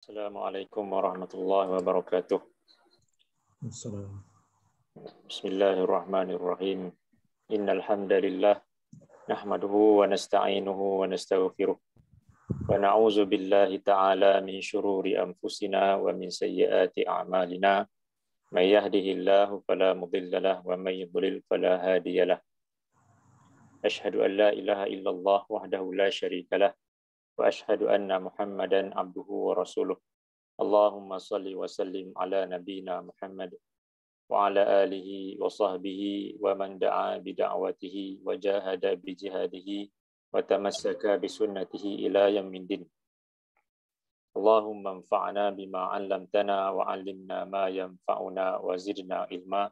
Assalamualaikum warahmatullahi wabarakatuh. Assalamualaikum. Bismillahirrahmanirrahim. Innal hamdalillah nahmaduhu wa nasta'inuhu wa nastaghfiruh. Wa na'udzu billahi ta'ala min shururi anfusina wa min sayyiati a'malina. May yahdihillahu fala mudilla lahu wa may yudlil fala hadiya lahu. Ashhadu an la ilaha illallah wahdahu la syarika lahu وأشهد أن محمدا عبده ورسوله. اللهم صل وسلم على نبينا محمد وعلى آله وصحبه ومن دعا بدعوته وجاهد بجهاده وتمسك بسنته إلى يوم الدين. اللهم انفعنا بما علمتنا وعلمنا ما ينفعنا وزدنا علما.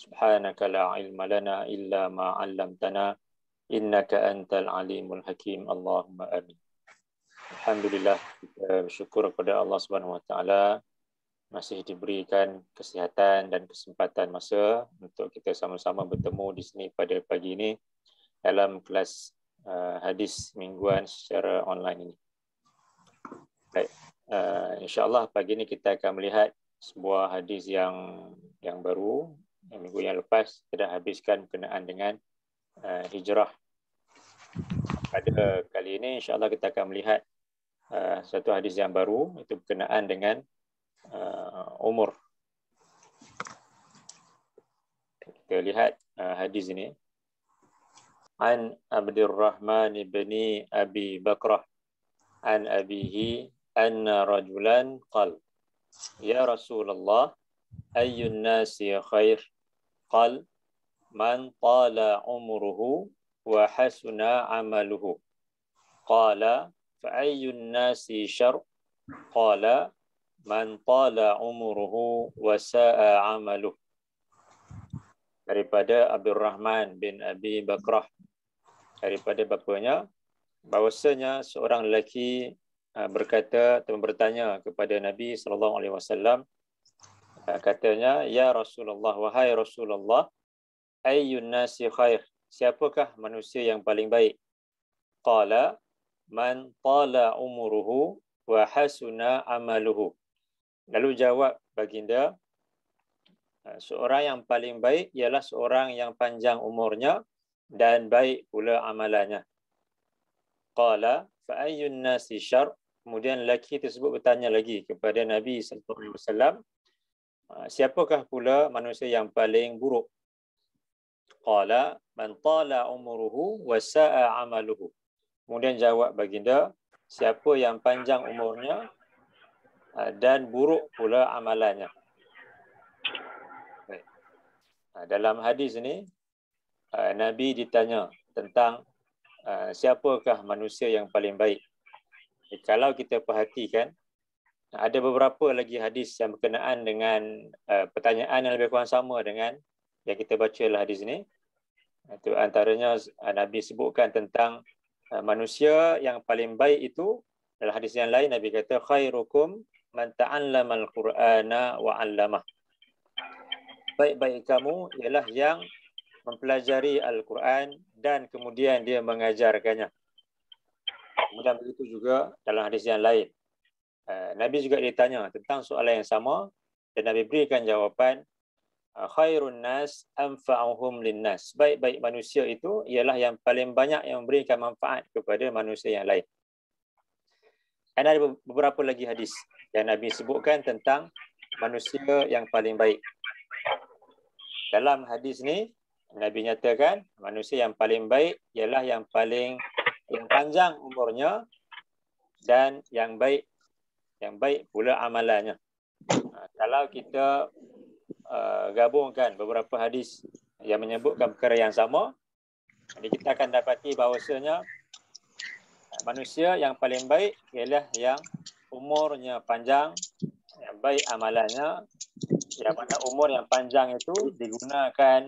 سبحانك لا علم لنا إلا ما علمتنا. إنك أنت العليم الحكيم. اللهم آمين. Alhamdulillah kita bersyukur kepada Allah Subhanahu Wa Taala masih diberikan kesihatan dan kesempatan masa untuk kita sama-sama bertemu di sini pada pagi ini dalam kelas uh, hadis mingguan secara online ini. Baik, uh, insya-Allah pagi ini kita akan melihat sebuah hadis yang yang baru yang minggu yang lepas kita dah habiskan berkenaan dengan uh, hijrah. Pada kali ini insya-Allah kita akan melihat Uh, satu hadis yang baru itu berkenaan dengan uh, umur. Kita lihat uh, hadis ini. An Abdurrahman bin Abi Bakrah an abihi anna rajulan qal Ya Rasulullah ayyun nasi khair qal man tala umruhu wa hasuna amaluhu qala فأي Nasi شر؟ قال من طال عمره وساء amaluh daripada Abdul Rahman bin Abi Bakrah. Daripada bapanya bahwasanya seorang lelaki ah, berkata atau bertanya kepada Nabi sallallahu alaihi wasallam ah, katanya ya Rasulullah wahai Rasulullah ayyun nasi khair? Siapakah manusia yang paling baik? Qala man tala umuruhu wa hasuna amaluhu. Lalu jawab baginda, ah, seorang yang paling baik ialah seorang yang panjang umurnya dan baik pula amalannya. Qala fa ayyun nasi syar? Kemudian lelaki tersebut bertanya lagi kepada Nabi sallallahu alaihi wasallam, ah, siapakah pula manusia yang paling buruk? Qala man tala umuruhu wa sa'a amaluhu. Kemudian jawab baginda, siapa yang panjang umurnya ah, dan buruk pula amalannya. Ah, dalam hadis ini, ah, Nabi ditanya tentang siapakah manusia yang paling baik. Kalau kita perhatikan, ada beberapa lagi hadis yang berkenaan dengan pertanyaan yang lebih kurang sama dengan yang kita baca dalam hadis ini. Itu antaranya Nabi sebutkan tentang manusia yang paling baik itu dalam hadis yang lain Nabi kata khairukum man ta'allama al-Qur'ana wa 'allamah. Baik-baik kamu ialah yang mempelajari Al-Quran dan kemudian dia mengajarkannya. Kemudian begitu juga dalam hadis yang lain. Uh, Nabi juga ditanya tentang soalan yang sama dan Nabi berikan jawapan khairun nas anfa'uhum linnas. Baik-baik manusia itu ialah yang paling banyak yang memberikan manfaat kepada manusia yang lain. Dan ada beberapa lagi hadis yang Nabi sebutkan tentang manusia yang paling baik. Dalam hadis ni Nabi nyatakan manusia yang paling baik ialah yang paling yang panjang umurnya dan yang baik yang baik pula amalannya. Ah, kalau kita Uh, gabungkan beberapa hadis yang menyebutkan perkara yang sama, jadi kita akan dapati bahawasanya manusia yang paling baik ialah yang umurnya panjang, yang baik amalannya, yang mana umur yang panjang itu digunakan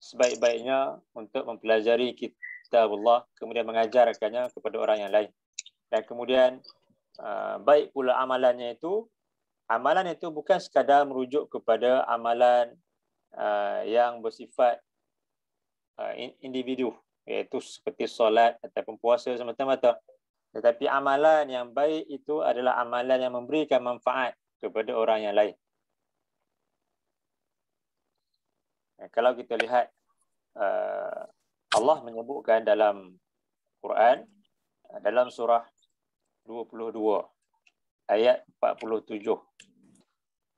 sebaik-baiknya untuk mempelajari kitab Allah, kemudian mengajarkannya kepada orang yang lain. Dan kemudian uh, baik pula amalannya itu amalan itu bukan sekadar merujuk kepada amalan uh, yang bersifat uh, individu iaitu seperti solat ataupun puasa semata-mata Tetapi amalan yang baik itu adalah amalan yang memberikan manfaat kepada orang yang lain. Kalau kita lihat uh, Allah menyebutkan dalam Quran dalam surah 22 ayat 47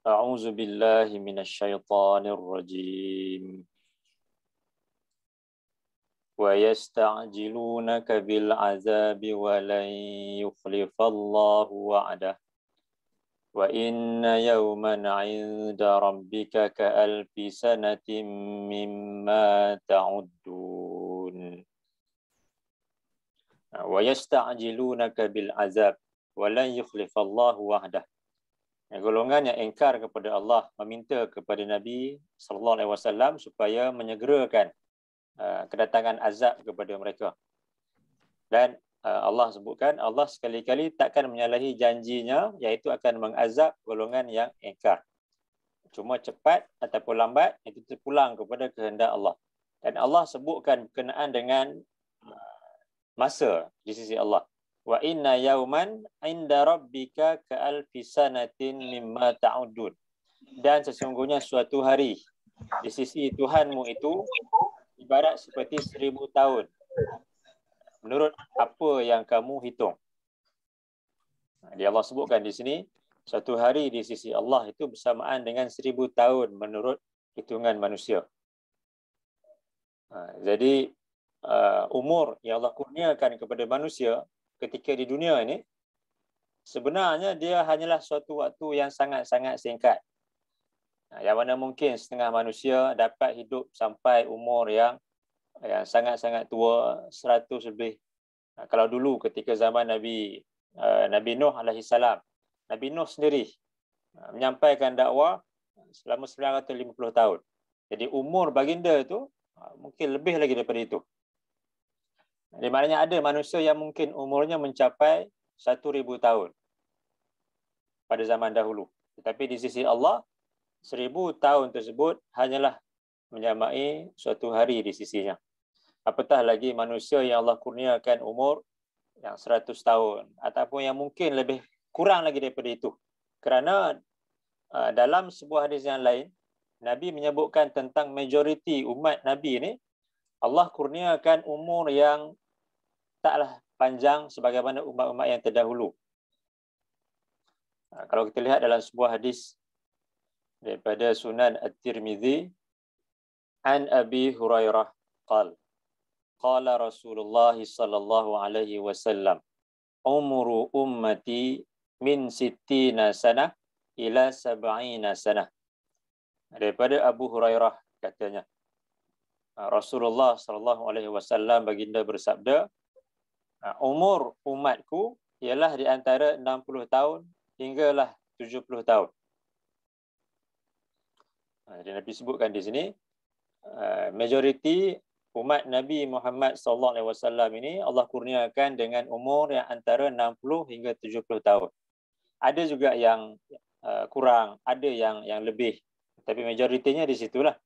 A'udzu billahi minasyaitonir rajim ويستعجلونك بالعذاب ولن يخلف الله وعده وإن يوما عند ربك كألف سنة مما تعدون ويستعجلونك بالعذاب ولن walan yukhlifallahu wahdah. golongan yang engkar kepada Allah meminta kepada Nabi sallallahu alaihi wasallam supaya menyegerakan uh, kedatangan azab kepada mereka. Dan uh, Allah sebutkan Allah sekali-kali takkan menyalahi janjinya iaitu akan mengazab golongan yang engkar. Cuma cepat ataupun lambat itu terpulang kepada kehendak Allah. Dan Allah sebutkan berkenaan dengan uh, masa di sisi Allah. Wa inna yauman inda rabbika ka'alfi sanatin mimma ta'udun. Dan sesungguhnya suatu hari di sisi Tuhanmu itu ibarat seperti seribu tahun menurut apa yang kamu hitung. Dia Allah sebutkan di sini, satu hari di sisi Allah itu bersamaan dengan seribu tahun menurut hitungan manusia. Ha, jadi uh, umur yang Allah kurniakan kepada manusia ketika di dunia ini, sebenarnya dia hanyalah suatu waktu yang sangat-sangat singkat. Ha, yang mana mungkin setengah manusia dapat hidup sampai umur yang yang sangat-sangat tua 100 lebih. Ha, kalau dulu ketika zaman Nabi uh, Nabi Nuh alaihi salam Nabi Nuh sendiri menyampaikan dakwah selama 950 tahun. Jadi umur baginda itu mungkin lebih lagi daripada itu di maknanya ada manusia yang mungkin umurnya mencapai 1000 tahun pada zaman dahulu tetapi di sisi Allah seribu tahun tersebut hanyalah menyamai suatu hari di sisinya. Apatah lagi manusia yang Allah kurniakan umur yang seratus tahun ataupun yang mungkin lebih kurang lagi daripada itu. Kerana uh, dalam sebuah hadis yang lain, Nabi menyebutkan tentang majoriti umat Nabi ini, Allah kurniakan umur yang taklah panjang sebagaimana umat-umat yang terdahulu. Uh, kalau kita lihat dalam sebuah hadis daripada Sunan At-Tirmizi an Abi Hurairah qal qala Rasulullah sallallahu alaihi wasallam umru ummati min sittina sanah ila sab'ina sanah daripada Abu Hurairah katanya Rasulullah sallallahu alaihi wasallam baginda bersabda umur umatku ialah di antara 60 tahun hinggalah 70 tahun jadi ha, Nabi sebutkan di sini uh, majoriti umat Nabi Muhammad sallallahu alaihi wasallam ini Allah kurniakan dengan umur yang antara 60 hingga 70 tahun. Ada juga yang kurang, ada yang yang lebih. Tapi majoritinya di situlah.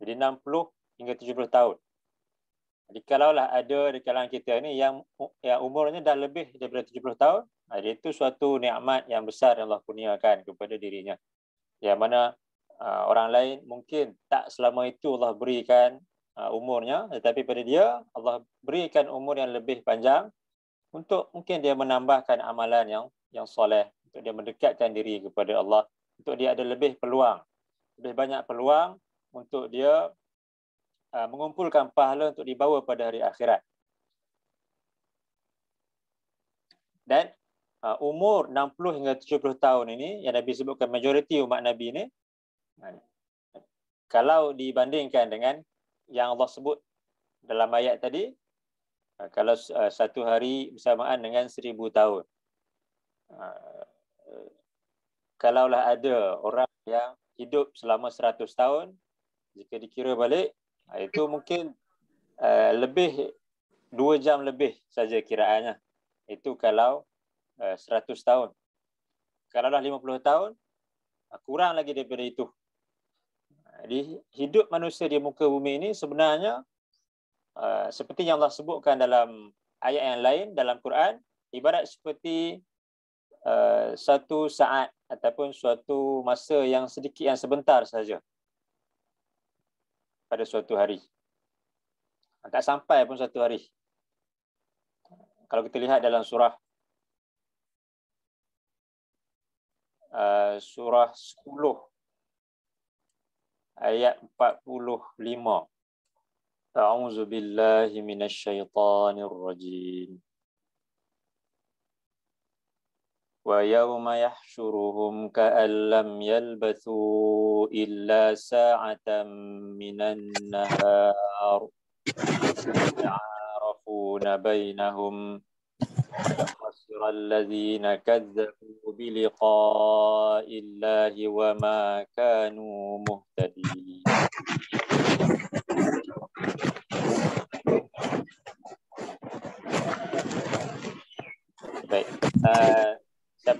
Jadi 60 hingga 70 tahun. Jadi kalaulah ada di kalangan kita ini yang yang umurnya dah lebih daripada 70 tahun, itu suatu nikmat yang besar yang Allah kurniakan kepada dirinya. Yang mana uh, orang lain mungkin tak selama itu Allah berikan uh, umurnya tetapi pada dia Allah berikan umur yang lebih panjang untuk mungkin dia menambahkan amalan yang yang soleh untuk dia mendekatkan diri kepada Allah untuk dia ada lebih peluang. Lebih banyak peluang untuk dia mengumpulkan pahala untuk dibawa pada hari akhirat. Dan uh, umur 60 hingga 70 tahun ini yang Nabi sebutkan majoriti umat Nabi ini kalau dibandingkan dengan yang Allah sebut dalam ayat tadi uh, kalau uh, satu hari bersamaan dengan seribu tahun. Uh, kalaulah ada orang yang hidup selama seratus tahun jika dikira balik uh, itu mungkin uh, lebih dua jam lebih saja kiraannya itu kalau 100 eh, tahun. Kalau dah 50 tahun, ah, kurang lagi daripada itu. Jadi hidup manusia di muka bumi ini sebenarnya uh, seperti yang Allah sebutkan dalam ayat yang lain dalam Quran ibarat seperti uh, satu saat ataupun suatu masa yang sedikit yang sebentar saja pada suatu hari. Tak sampai pun satu hari. Kalau kita lihat dalam surah uh, surah 10 ayat 45. A'udzu billahi minasyaitonir rajim. ويوم يحشرهم كأن لم يلبثوا إلا ساعة من النهار. يعارفون بينهم. خسر الذين كذبوا بلقاء الله وما كانوا مهتدين.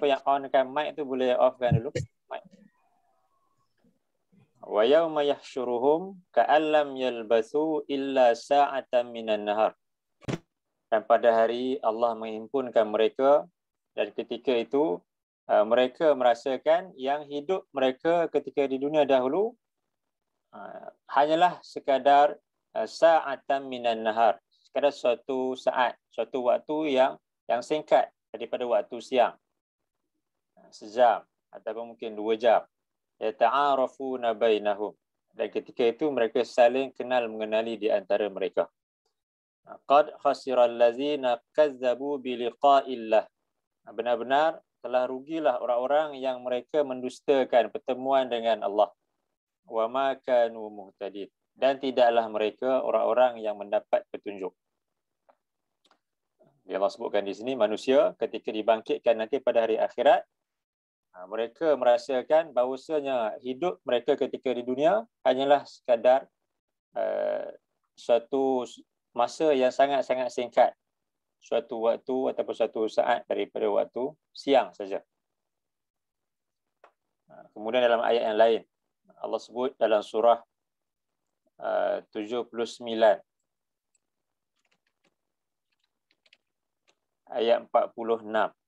Siapa yang onkan mic tu boleh offkan dulu mic. Wa yawma yahsyuruhum ka'allam yalbasu illa sa'atan minan nahar. Dan pada hari Allah menghimpunkan mereka dan ketika itu uh, mereka merasakan yang hidup mereka ketika di dunia dahulu uh, hanyalah sekadar uh, sa'atan minan nahar. Sekadar suatu saat, suatu waktu yang yang singkat daripada waktu siang sejam ataupun mungkin dua jam. Yata'arafuna bainahum. Dan ketika itu mereka saling kenal mengenali di antara mereka. Qad khasira allazina kazzabu bi liqa'illah. Benar-benar telah rugilah orang-orang yang mereka mendustakan pertemuan dengan Allah. Wa ma kanu muhtadin. Dan tidaklah mereka orang-orang yang mendapat petunjuk. Allah sebutkan di sini manusia ketika dibangkitkan nanti pada hari akhirat mereka merasakan bahawasanya hidup mereka ketika di dunia hanyalah sekadar uh, suatu masa yang sangat-sangat singkat. Suatu waktu ataupun suatu saat daripada waktu siang saja. Ha, kemudian dalam ayat yang lain Allah sebut dalam surah uh, 79 ayat 46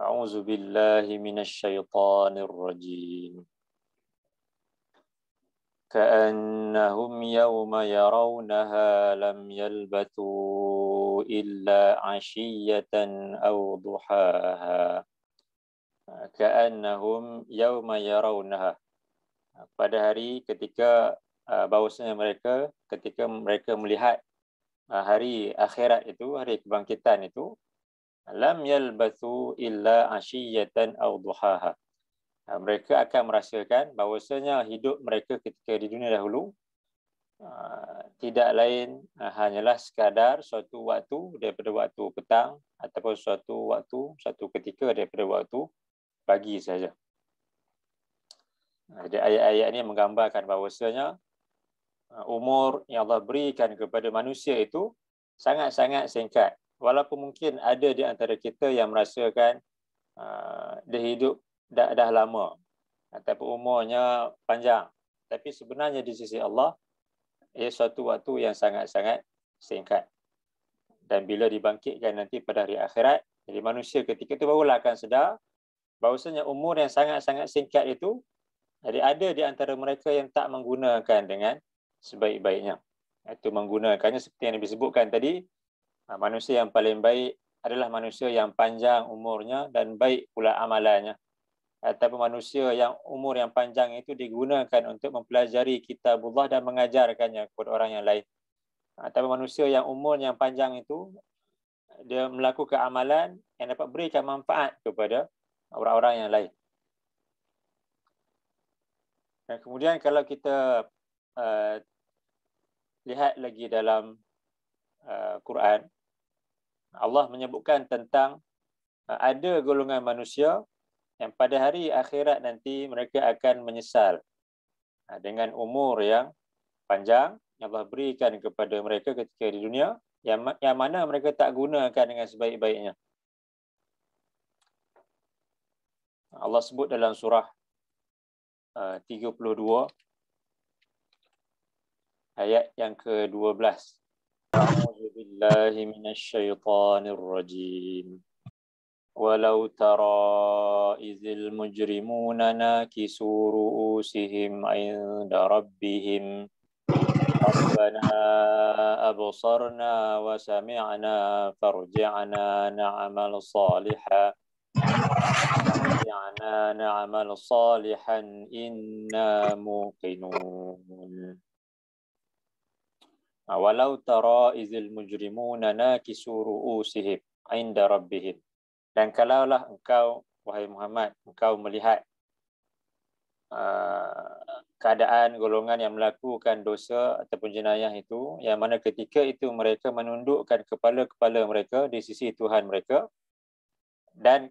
أعوذ بالله من الشيطان الرجيم كأنهم يوم يرونها لم يلبثوا إلا عشية أو ضحاها كأنهم يوم يرونها pada hari ketika uh, bahawasanya mereka ketika mereka melihat uh, hari akhirat itu hari kebangkitan itu lam yalbathu illa ashiyatan aw duhaha. Ha, mereka akan merasakan bahawasanya hidup mereka ketika di dunia dahulu uh, tidak lain uh, hanyalah sekadar suatu waktu daripada waktu petang ataupun suatu waktu satu ketika daripada waktu pagi saja. Jadi ayat-ayat ini menggambarkan bahawasanya umur yang Allah berikan kepada manusia itu sangat-sangat singkat walaupun mungkin ada di antara kita yang merasakan uh, dia hidup dah, dah lama ataupun umurnya panjang. Tapi sebenarnya di sisi Allah ia suatu waktu yang sangat-sangat singkat. Dan bila dibangkitkan nanti pada hari akhirat jadi manusia ketika itu barulah akan sedar bahawasanya umur yang sangat-sangat singkat itu jadi ada di antara mereka yang tak menggunakan dengan sebaik-baiknya. Itu menggunakannya seperti yang disebutkan tadi manusia yang paling baik adalah manusia yang panjang umurnya dan baik pula amalannya. Ataupun manusia yang umur yang panjang itu digunakan untuk mempelajari kitabullah dan mengajarkannya kepada orang yang lain. Ataupun manusia yang umur yang panjang itu dia melakukan amalan yang dapat berikan manfaat kepada orang-orang yang lain. Dan kemudian kalau kita uh, lihat lagi dalam uh, Quran, Allah menyebutkan tentang uh, ada golongan manusia yang pada hari akhirat nanti mereka akan menyesal uh, dengan umur yang panjang yang Allah berikan kepada mereka ketika di dunia yang yang mana mereka tak gunakan dengan sebaik-baiknya. Allah sebut dalam surah uh, 32 ayat yang ke-12. أعوذ بالله من الشيطان الرجيم. ولو ترى إذ المجرمون ناكسوا رؤوسهم عند ربهم ربنا أبصرنا وسمعنا فارجعنا نعمل صالحا فرجعنا نعمل صالحا إنا موقنون. Ha, walau tara izil mujrimuna nakisu ru'usihim inda rabbihim. Dan kalaulah engkau wahai Muhammad engkau melihat uh, keadaan golongan yang melakukan dosa ataupun jenayah itu yang mana ketika itu mereka menundukkan kepala-kepala mereka di sisi Tuhan mereka dan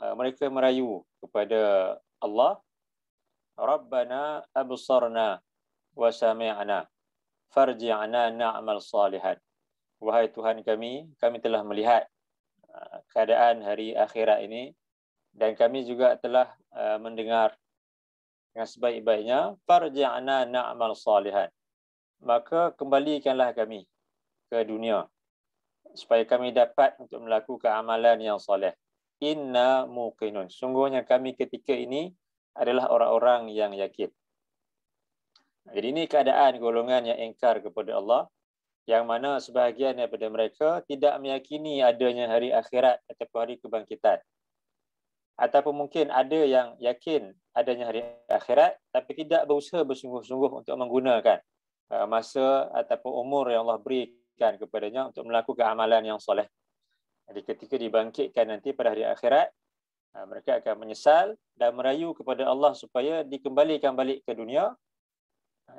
uh, mereka merayu kepada Allah Rabbana absarna wa sami'na farji'na na'mal salihan. Wahai Tuhan kami kami telah melihat Uh, keadaan hari akhirat ini dan kami juga telah uh, mendengar dengan sebaik-baiknya farja'na na'mal salihan. Maka kembalikanlah kami ke dunia supaya kami dapat untuk melakukan amalan yang soleh inna muqinun. Sungguhnya kami ketika ini adalah orang-orang yang yakin jadi ini keadaan golongan yang engkar kepada Allah yang mana sebahagian daripada mereka tidak meyakini adanya hari akhirat atau hari kebangkitan. Ataupun mungkin ada yang yakin adanya hari akhirat tapi tidak berusaha bersungguh-sungguh untuk menggunakan uh, masa ataupun umur yang Allah berikan kepadanya untuk melakukan amalan yang soleh. Jadi ketika dibangkitkan nanti pada hari akhirat, uh, mereka akan menyesal dan merayu kepada Allah supaya dikembalikan balik ke dunia,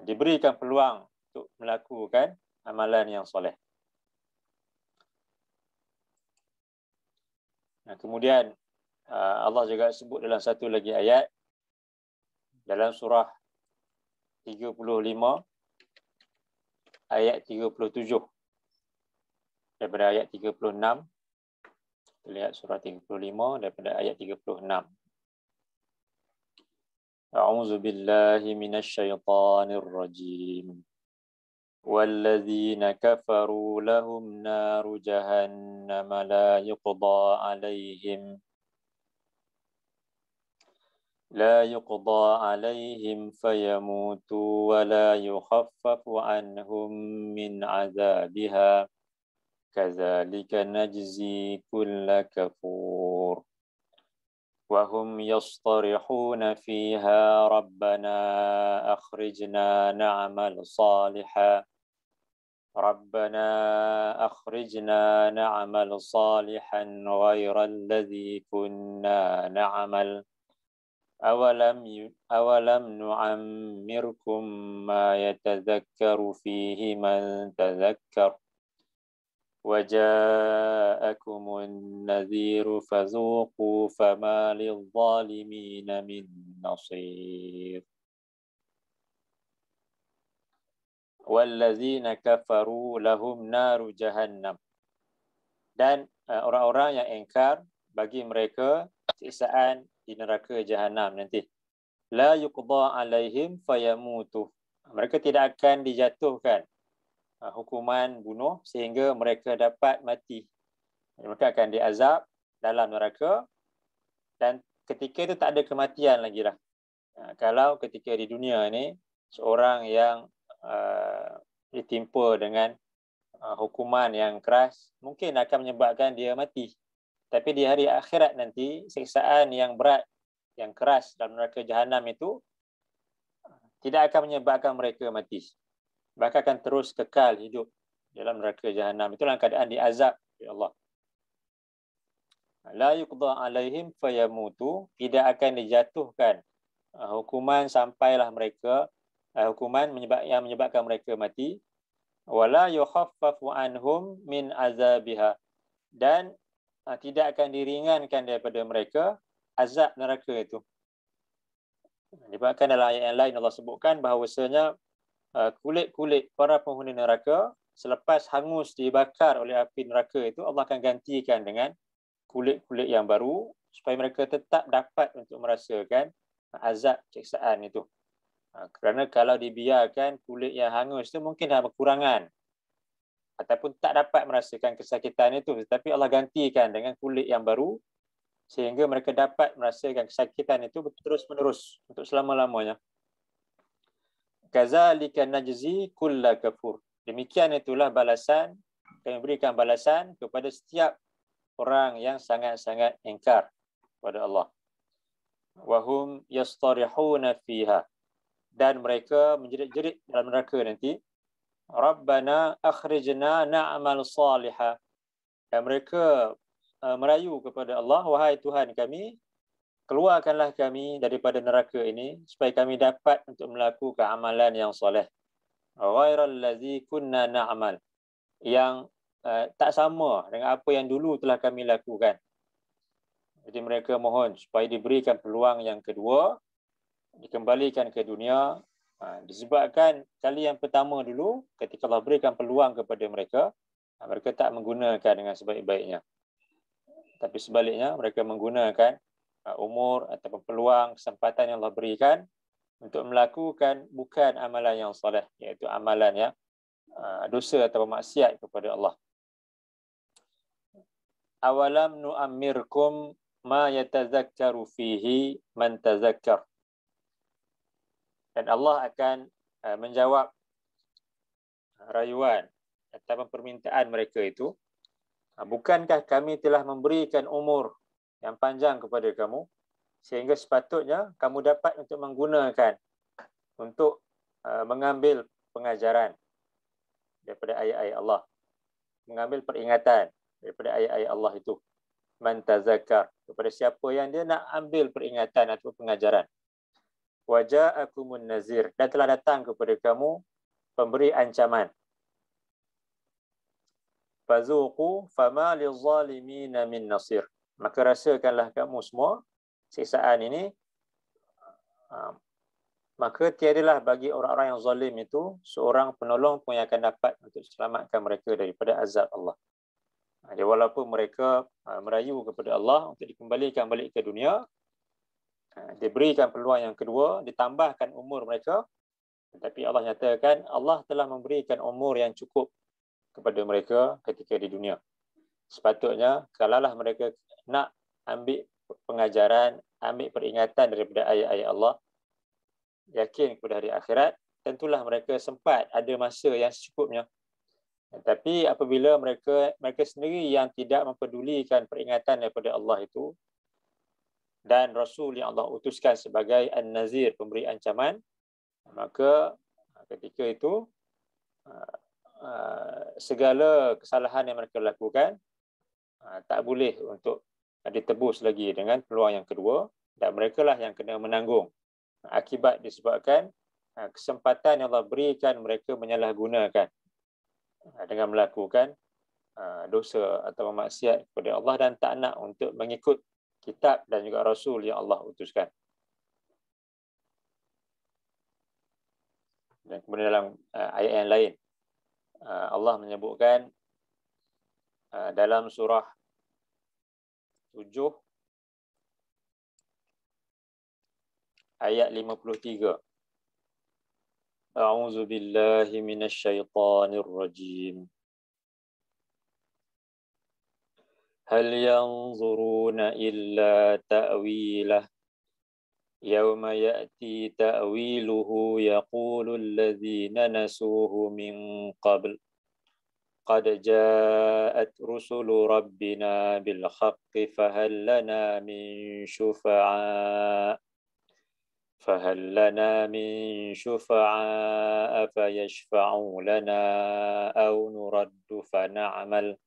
diberikan peluang untuk melakukan amalan yang soleh. Nah, kemudian uh, Allah juga sebut dalam satu lagi ayat dalam surah 35 ayat 37 daripada ayat 36 kita lihat surah 35 daripada ayat 36 A'udzu billahi minasyaitonir rajim والذين كفروا لهم نار جهنم لا يقضى عليهم لا يقضى عليهم فيموتوا ولا يخفف عنهم من عذابها. كذلك نجزي كل كفور. وهم يصطرحون فيها ربنا أخرجنا نعمل صالحا. ربنا أخرجنا نعمل صالحا غير الذي كنا نعمل. أولم أولم نعمركم ما يتذكر فيه من تذكر؟ وجاءكم النذير فذوقوا فما للظالمين من نصير wallazina kafaru lahum naru jahannam dan uh, orang-orang yang engkar bagi mereka siksaan di neraka jahanam nanti la yuqda alaihim fayamutu mereka tidak akan dijatuhkan uh, hukuman bunuh sehingga mereka dapat mati. Mereka akan diazab dalam neraka dan ketika itu tak ada kematian lagi lah. Uh, kalau ketika di dunia ni seorang yang uh, ditimpa dengan uh, hukuman yang keras mungkin akan menyebabkan dia mati. Tapi di hari akhirat nanti siksaan yang berat yang keras dalam neraka jahanam itu tidak akan menyebabkan mereka mati bahkan akan terus kekal hidup dalam neraka jahanam itulah keadaan diazab oleh Allah. La yuqda alaihim fayamutu. Tidak akan dijatuhkan uh, hukuman sampailah mereka uh, hukuman menyebab yang menyebabkan mereka mati. Wala yukhaffafu anhum min azabiha. Dan uh, tidak akan diringankan daripada mereka azab neraka itu. Dibahkan dalam ayat yang lain Allah sebutkan bahawasanya kulit-kulit para penghuni neraka selepas hangus dibakar oleh api neraka itu Allah akan gantikan dengan kulit-kulit yang baru supaya mereka tetap dapat untuk merasakan azab ceksaan itu. Ha, kerana kalau dibiarkan kulit yang hangus itu mungkin ada kekurangan. ataupun tak dapat merasakan kesakitan itu tetapi Allah gantikan dengan kulit yang baru sehingga mereka dapat merasakan kesakitan itu terus menerus untuk selama-lamanya. Kazalika najzi kulla kafur. Demikian itulah balasan kami berikan balasan kepada setiap orang yang sangat-sangat ingkar kepada Allah. Wahum yastarihuna fiha. Dan mereka menjerit-jerit dalam neraka nanti. Rabbana akhrijna na'mal salihah. Dan mereka uh, merayu kepada Allah, wahai Tuhan kami, keluarkanlah kami daripada neraka ini supaya kami dapat untuk melakukan amalan yang soleh. Ghairal ladzi kunna na'mal yang uh, tak sama dengan apa yang dulu telah kami lakukan. Jadi mereka mohon supaya diberikan peluang yang kedua, dikembalikan ke dunia. Uh, disebabkan kali yang pertama dulu, ketika Allah berikan peluang kepada mereka, uh, mereka tak menggunakan dengan sebaik-baiknya. Tapi sebaliknya, mereka menggunakan umur ataupun peluang kesempatan yang Allah berikan untuk melakukan bukan amalan yang soleh iaitu amalan uh, dosa atau maksiat kepada Allah. Awalam nu'ammirkum ma yatazakkaru fihi man tazakkar. Dan Allah akan uh, menjawab rayuan atau permintaan mereka itu. Bukankah kami telah memberikan umur yang panjang kepada kamu sehingga sepatutnya kamu dapat untuk menggunakan untuk uh, mengambil pengajaran daripada ayat-ayat Allah mengambil peringatan daripada ayat-ayat Allah itu. Man tazakkar kepada siapa yang dia nak ambil peringatan atau pengajaran. Waja'akumun nazir dan telah datang kepada kamu pemberi ancaman. Fazuqu fama lizalimin min nasir maka rasakanlah kamu semua siksaan ini uh, maka tiadalah bagi orang-orang yang zalim itu seorang penolong pun yang akan dapat untuk selamatkan mereka daripada azab Allah. Jadi walaupun mereka uh, merayu kepada Allah untuk dikembalikan balik ke dunia, diberikan peluang yang kedua, ditambahkan umur mereka, tetapi Allah nyatakan Allah telah memberikan umur yang cukup kepada mereka ketika di dunia. Sepatutnya kalaulah mereka nak ambil pengajaran, ambil peringatan daripada ayat-ayat Allah, yakin kepada hari akhirat, tentulah mereka sempat ada masa yang secukupnya. Tapi apabila mereka mereka sendiri yang tidak mempedulikan peringatan daripada Allah itu dan Rasul yang Allah utuskan sebagai An-Nazir, pemberi ancaman, maka ketika itu uh, segala kesalahan yang mereka lakukan uh, tak boleh untuk ditebus lagi dengan peluang yang kedua dan mereka lah yang kena menanggung akibat disebabkan ha, kesempatan yang Allah berikan mereka menyalahgunakan ha, dengan melakukan ha, dosa atau maksiat kepada Allah dan tak nak untuk mengikut kitab dan juga rasul yang Allah utuskan. Dan kemudian dalam ayat yang lain Allah menyebutkan dalam surah tujuh ayat lima puluh tiga. A'udzu billahi minasy syaithanir rajim. هل ينظرون إلا تأويله يوم يأتي تأويله يقول الذين نسوه من قبل قد جاءت رسل ربنا بالحق فهل لنا من شفعاء؟ فهل لنا من شفعاء فيشفعوا لنا أو نرد فنعمل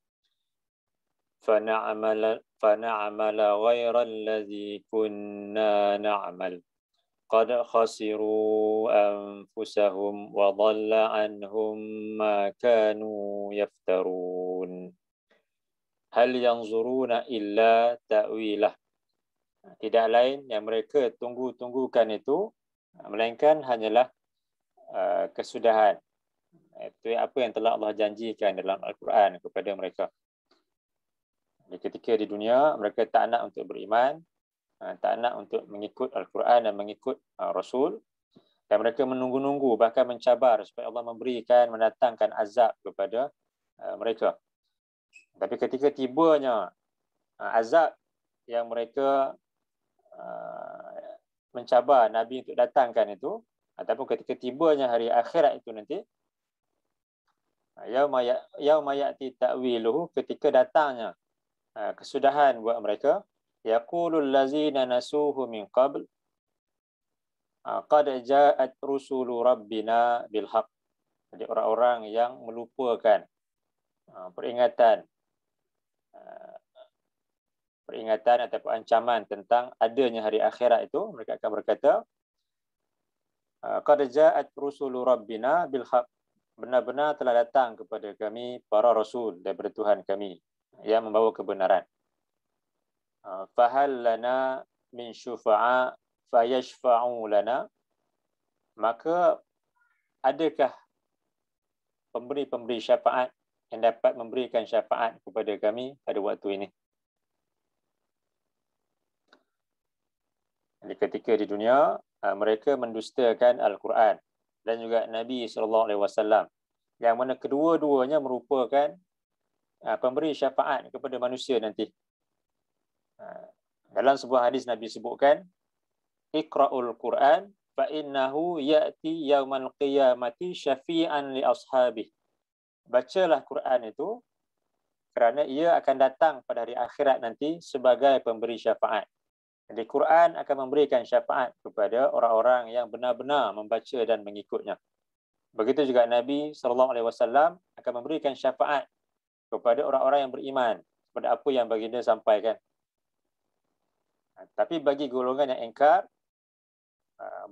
فنعمل فنعمل غير الذي كنا نعمل؟ قد خسروا أنفسهم وضل عنهم ما كانوا يفترون هل ينظرون إلا تأويله tidak lain yang mereka tunggu-tunggukan itu melainkan hanyalah uh, kesudahan itu apa yang telah Allah janjikan dalam Al-Quran kepada mereka ketika di dunia mereka tak nak untuk beriman Ha, tak nak untuk mengikut Al-Quran dan mengikut uh, Rasul dan mereka menunggu-nunggu bahkan mencabar supaya Allah memberikan mendatangkan azab kepada uh, mereka. Tapi ketika tibanya azab yang mereka mencabar Nabi untuk datangkan itu, ataupun ketika tibanya hari akhirat itu nanti, yauma ya, yauma ya'ti ta'wiluhu ketika datangnya kesudahan buat mereka, yaqulul ladzina nasuhu min qabl qad ja'at rusulu rabbina bil haqq. Jadi orang-orang yang melupakan uh, peringatan peringatan ataupun ancaman tentang adanya hari akhirat itu mereka akan berkata qad ja'at rusulu rabbina bil haqq benar-benar telah datang kepada kami para rasul daripada Tuhan kami yang membawa kebenaran fahal lana min syufa'a fayashfa'u lana maka adakah pemberi-pemberi syafaat yang dapat memberikan syafaat kepada kami pada waktu ini Jadi ketika di dunia uh, mereka mendustakan Al-Quran dan juga Nabi sallallahu alaihi wasallam yang mana kedua-duanya merupakan uh, pemberi syafaat kepada manusia nanti. Uh, dalam sebuah hadis Nabi sebutkan Iqra'ul Quran fa innahu ya'ti yaumal qiyamati syafi'an li ashabi. Bacalah Quran itu kerana ia akan datang pada hari akhirat nanti sebagai pemberi syafaat. Jadi Quran akan memberikan syafaat kepada orang-orang yang benar-benar membaca dan mengikutnya. Begitu juga Nabi sallallahu alaihi wasallam akan memberikan syafaat kepada orang-orang yang beriman kepada apa yang baginda sampaikan. Tapi bagi golongan yang engkar ha,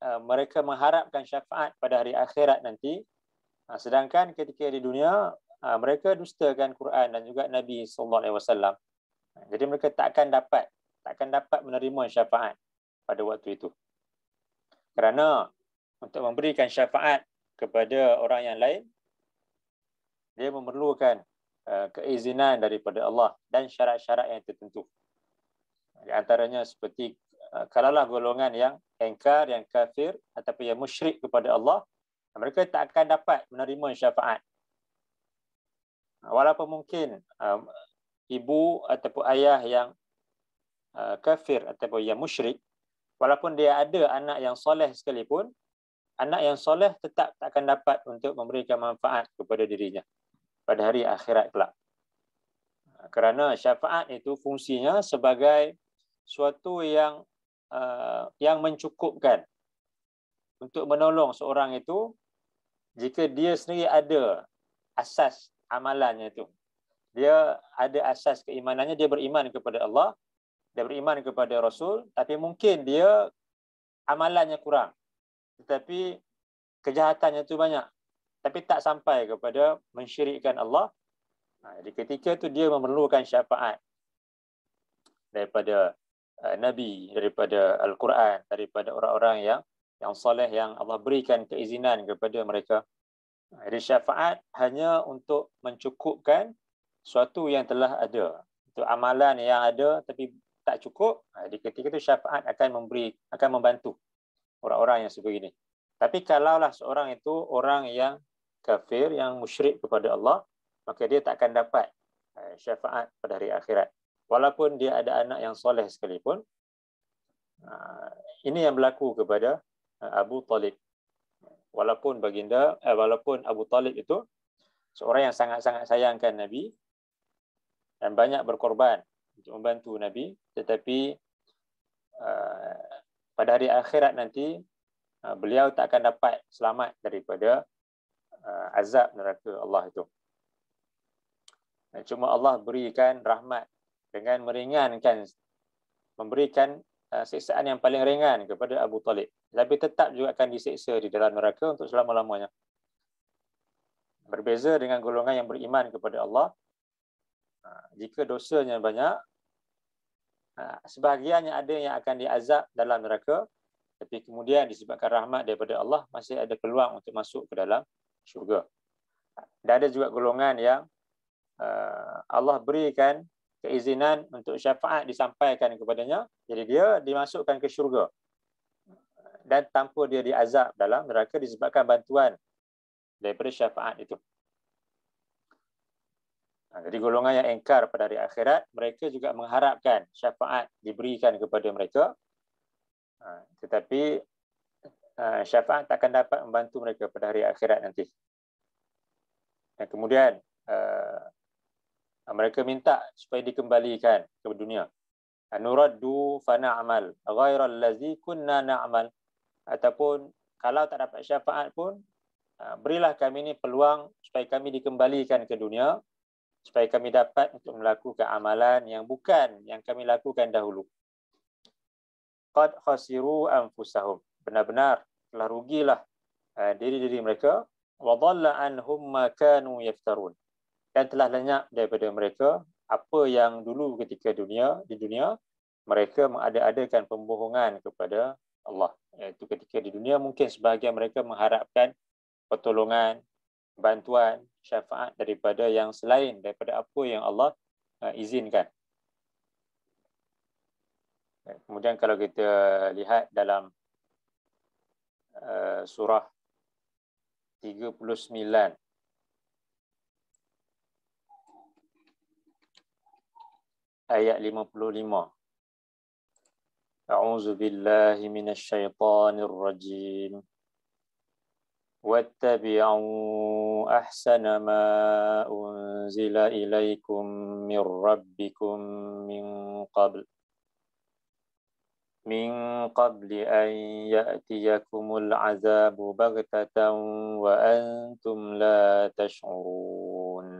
ha, mereka mengharapkan syafaat pada hari akhirat nanti sedangkan ketika di dunia mereka dustakan Quran dan juga Nabi wasallam. Jadi mereka tak akan dapat takkan dapat menerima syafaat pada waktu itu. Kerana untuk memberikan syafaat kepada orang yang lain, dia memerlukan keizinan daripada Allah dan syarat-syarat yang tertentu. Di antaranya seperti uh, kalaulah golongan yang engkar, yang kafir ataupun yang musyrik kepada Allah, mereka tak akan dapat menerima syafaat. Walaupun mungkin uh, ibu ataupun ayah yang Uh, kafir ataupun yang musyrik walaupun dia ada anak yang soleh sekalipun anak yang soleh tetap tak akan dapat untuk memberikan manfaat kepada dirinya pada hari akhirat kelak uh, kerana syafaat itu fungsinya sebagai suatu yang uh, yang mencukupkan untuk menolong seorang itu jika dia sendiri ada asas amalannya itu. Dia ada asas keimanannya dia beriman kepada Allah dia beriman kepada Rasul tapi mungkin dia amalannya kurang. Tetapi kejahatannya itu banyak tapi tak sampai kepada mensyirikkan Allah. Ha, jadi ketika itu dia memerlukan syafaat daripada Nabi daripada Al-Quran daripada orang-orang yang yang soleh yang Allah berikan keizinan kepada mereka jadi syafaat hanya untuk mencukupkan suatu yang telah ada itu amalan yang ada tapi tak cukup, ha, di ketika itu syafaat akan memberi, akan membantu orang-orang yang sebegini. Tapi kalaulah seorang itu orang yang kafir, yang musyrik kepada Allah, maka dia tak akan dapat ha, syafaat pada hari akhirat. Walaupun dia ada anak yang soleh sekalipun, ha, ini yang berlaku kepada Abu Talib. Walaupun baginda, eh, walaupun Abu Talib itu seorang yang sangat-sangat sayangkan Nabi dan banyak berkorban untuk membantu Nabi tetapi uh, pada hari akhirat nanti uh, beliau tak akan dapat selamat daripada uh, azab neraka Allah itu cuma Allah berikan rahmat dengan meringankan memberikan uh, siksaan yang paling ringan kepada Abu Talib tapi tetap juga akan disiksa di dalam neraka untuk selama-lamanya berbeza dengan golongan yang beriman kepada Allah jika dosanya banyak Ha, sebahagiannya ada yang akan diazab dalam neraka tapi kemudian disebabkan rahmat daripada Allah masih ada peluang untuk masuk ke dalam syurga. Dan ada juga golongan yang uh, Allah berikan keizinan untuk syafaat disampaikan kepadanya jadi dia dimasukkan ke syurga dan tanpa dia diazab dalam neraka disebabkan bantuan daripada syafaat itu. Ha, jadi golongan yang engkar pada hari akhirat, mereka juga mengharapkan syafaat diberikan kepada mereka. Ha, tetapi ha, syafaat takkan dapat membantu mereka pada hari akhirat nanti. Dan kemudian mereka minta supaya dikembalikan ke dunia. Nuraddu fa na'mal ghairal ladzi kunna na'mal ataupun kalau tak dapat syafaat pun berilah kami ini peluang supaya kami dikembalikan ke dunia supaya kami dapat untuk melakukan amalan yang bukan yang kami lakukan dahulu. Qad khasiru anfusahum. Benar-benar telah rugilah uh, diri-diri mereka wa dhalla anhum ma kanu yaftarun. Dan telah lenyap daripada mereka apa yang dulu ketika dunia di dunia mereka mengada-adakan pembohongan kepada Allah. Iaitu ketika di dunia mungkin sebahagian mereka mengharapkan pertolongan, bantuan, syafaat daripada yang selain daripada apa yang Allah uh, izinkan. Kemudian kalau kita lihat dalam uh, surah 39 آية ayat 55. أعوذ بالله من الشيطان الرجيم واتبعوا أحسن ما أنزل إليكم من ربكم من قبل من قبل أن يأتيكم العذاب بغتة وأنتم لا تشعرون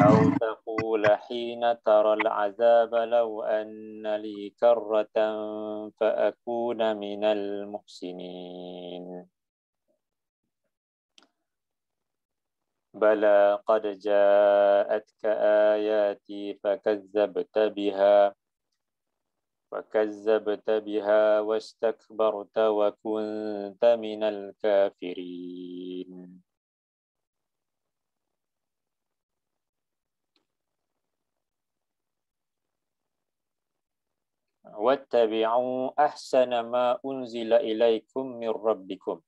أو تقول حين ترى العذاب لو أن لي كرة فأكون من المحسنين. بلى قد جاءتك آياتي فكذبت بها فكذبت بها واستكبرت وكنت من الكافرين. wattabi'u ahsana ma unzila ilaikum mir rabbikum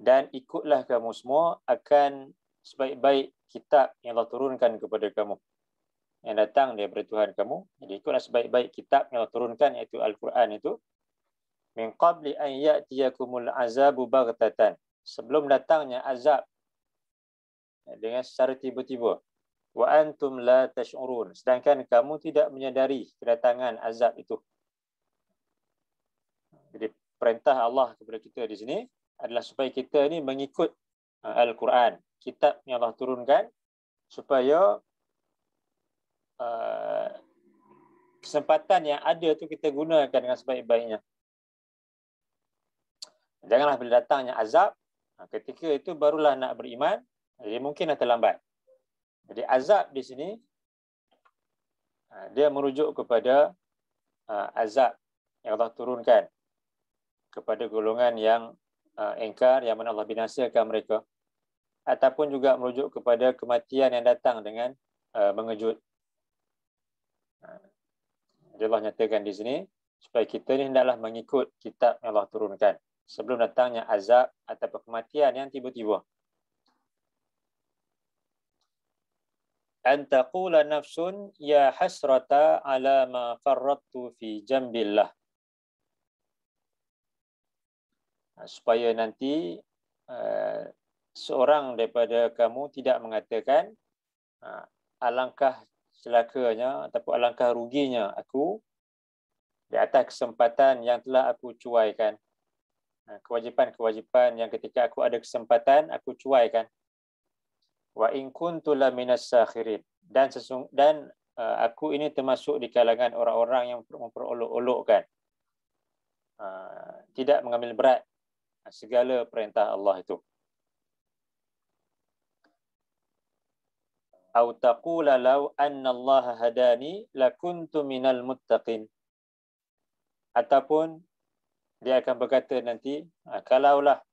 dan ikutlah kamu semua akan sebaik-baik kitab yang Allah turunkan kepada kamu. Yang datang daripada Tuhan kamu. Jadi ikutlah sebaik-baik kitab yang Allah turunkan iaitu al-Quran itu. Min qabli an ya'tiyakumul azabu baghtatan. Sebelum datangnya azab. Dengan secara tiba-tiba. Wa antum la tash'urun. Sedangkan kamu tidak menyadari kedatangan azab itu. Jadi perintah Allah kepada kita di sini adalah supaya kita ni mengikut uh, Al-Quran kitab yang Allah turunkan supaya uh, kesempatan yang ada tu kita gunakan dengan sebaik-baiknya. Janganlah bila datangnya azab, ha, ketika itu barulah nak beriman, jadi mungkinlah terlambat. Jadi azab di sini ha, dia merujuk kepada uh, azab yang Allah turunkan kepada golongan yang uh, engkar yang mana Allah binasakan mereka ataupun juga merujuk kepada kematian yang datang dengan uh, mengejut. Jadi Allah nyatakan di sini supaya kita ni hendaklah mengikut kitab yang Allah turunkan sebelum datangnya azab atau kematian yang tiba-tiba. An taqula nafsun ya hasrata ala ma farrattu fi jambillah. Supaya nanti uh, seorang daripada kamu tidak mengatakan ha, alangkah celakanya ataupun alangkah ruginya aku di atas kesempatan yang telah aku cuaikan. Kewajipan-kewajipan yang ketika aku ada kesempatan aku cuaikan. Wa in kuntu laminas sakhirin dan sesung dan uh, aku ini termasuk di kalangan orang-orang yang memperolok-olokkan. Uh, tidak mengambil berat segala perintah Allah itu. au taqula law anna Allah hadani lakuntu minal muttaqin ataupun dia akan berkata nanti, ha, kalaulah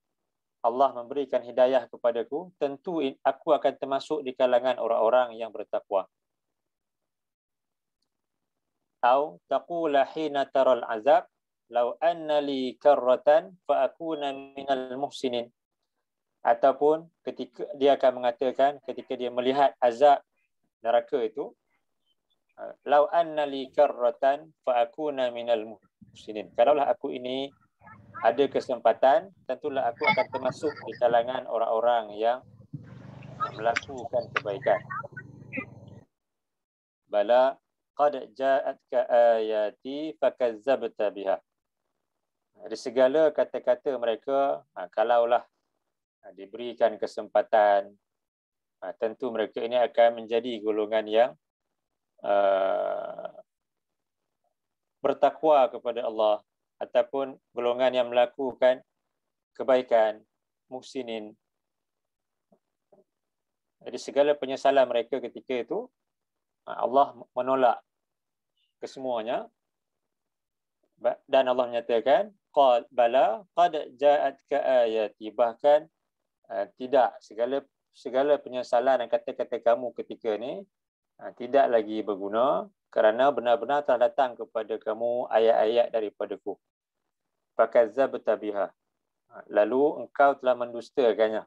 Allah memberikan hidayah kepadaku, tentu aku akan termasuk di kalangan orang-orang yang bertakwa. Atau taqula hina taral azab law anna li karratan fa akuna minal muhsinin. Ataupun ketika dia akan mengatakan ketika dia melihat azab neraka itu law anna li karratan fa akuna minal muhsinin. Kalaulah aku ini ada kesempatan, tentulah aku akan termasuk di kalangan orang-orang yang melakukan kebaikan. Bala qad ja'atka ayati fakazzabta biha. Di segala kata-kata mereka, ha, kalaulah ha, diberikan kesempatan, ha, tentu mereka ini akan menjadi golongan yang bertakwa kepada Allah ataupun golongan yang melakukan kebaikan muhsinin. Jadi segala penyesalan mereka ketika itu Allah menolak kesemuanya. Dan Allah menyatakan qad bala qad ja'atka ayati bahkan uh, tidak segala segala penyesalan dan kata-kata kamu ketika ini uh, tidak lagi berguna kerana benar-benar telah datang kepada kamu ayat-ayat daripadaku. Fakazzabta biha. Lalu engkau telah mendustakannya.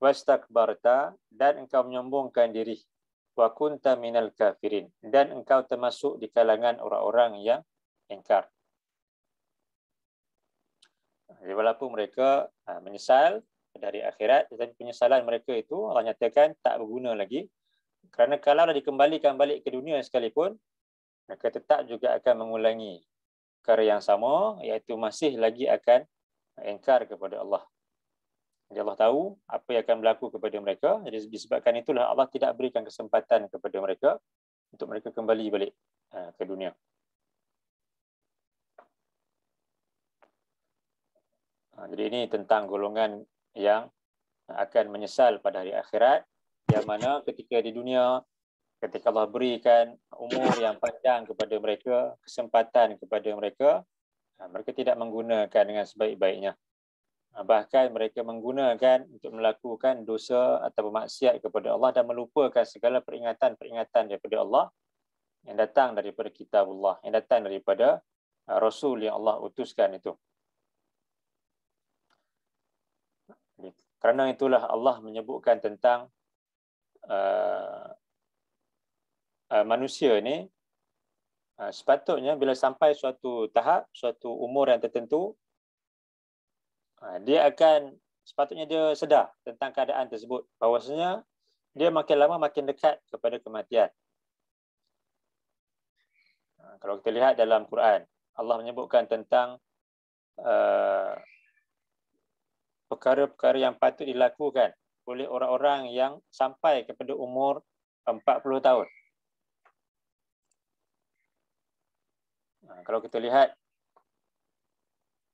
Wastakbarta dan engkau menyombongkan diri. Wa kunta minal kafirin. Dan engkau termasuk di kalangan orang-orang yang engkar. Jadi walaupun mereka ha, menyesal dari akhirat, tetapi penyesalan mereka itu Allah nyatakan tak berguna lagi kerana kalau dikembalikan balik ke dunia sekalipun, mereka tetap juga akan mengulangi perkara yang sama, iaitu masih lagi akan engkar kepada Allah. Jadi Allah tahu apa yang akan berlaku kepada mereka. Jadi disebabkan itulah Allah tidak berikan kesempatan kepada mereka untuk mereka kembali balik ha, ke dunia. Jadi ini tentang golongan yang akan menyesal pada hari akhirat yang mana ketika di dunia ketika Allah berikan umur yang panjang kepada mereka kesempatan kepada mereka ha, mereka tidak menggunakan dengan sebaik-baiknya. Ha, bahkan mereka menggunakan untuk melakukan dosa atau maksiat kepada Allah dan melupakan segala peringatan-peringatan daripada Allah yang datang daripada kitab Allah yang datang daripada ha, rasul yang Allah utuskan itu kerana itulah Allah menyebutkan tentang uh, uh, manusia ini uh, sepatutnya bila sampai suatu tahap, suatu umur yang tertentu, uh, dia akan sepatutnya dia sedar tentang keadaan tersebut. Bahawasanya dia makin lama makin dekat kepada kematian. Uh, kalau kita lihat dalam Quran, Allah menyebutkan tentang uh, perkara-perkara yang patut dilakukan oleh orang-orang yang sampai kepada umur 40 tahun. Kalau kita lihat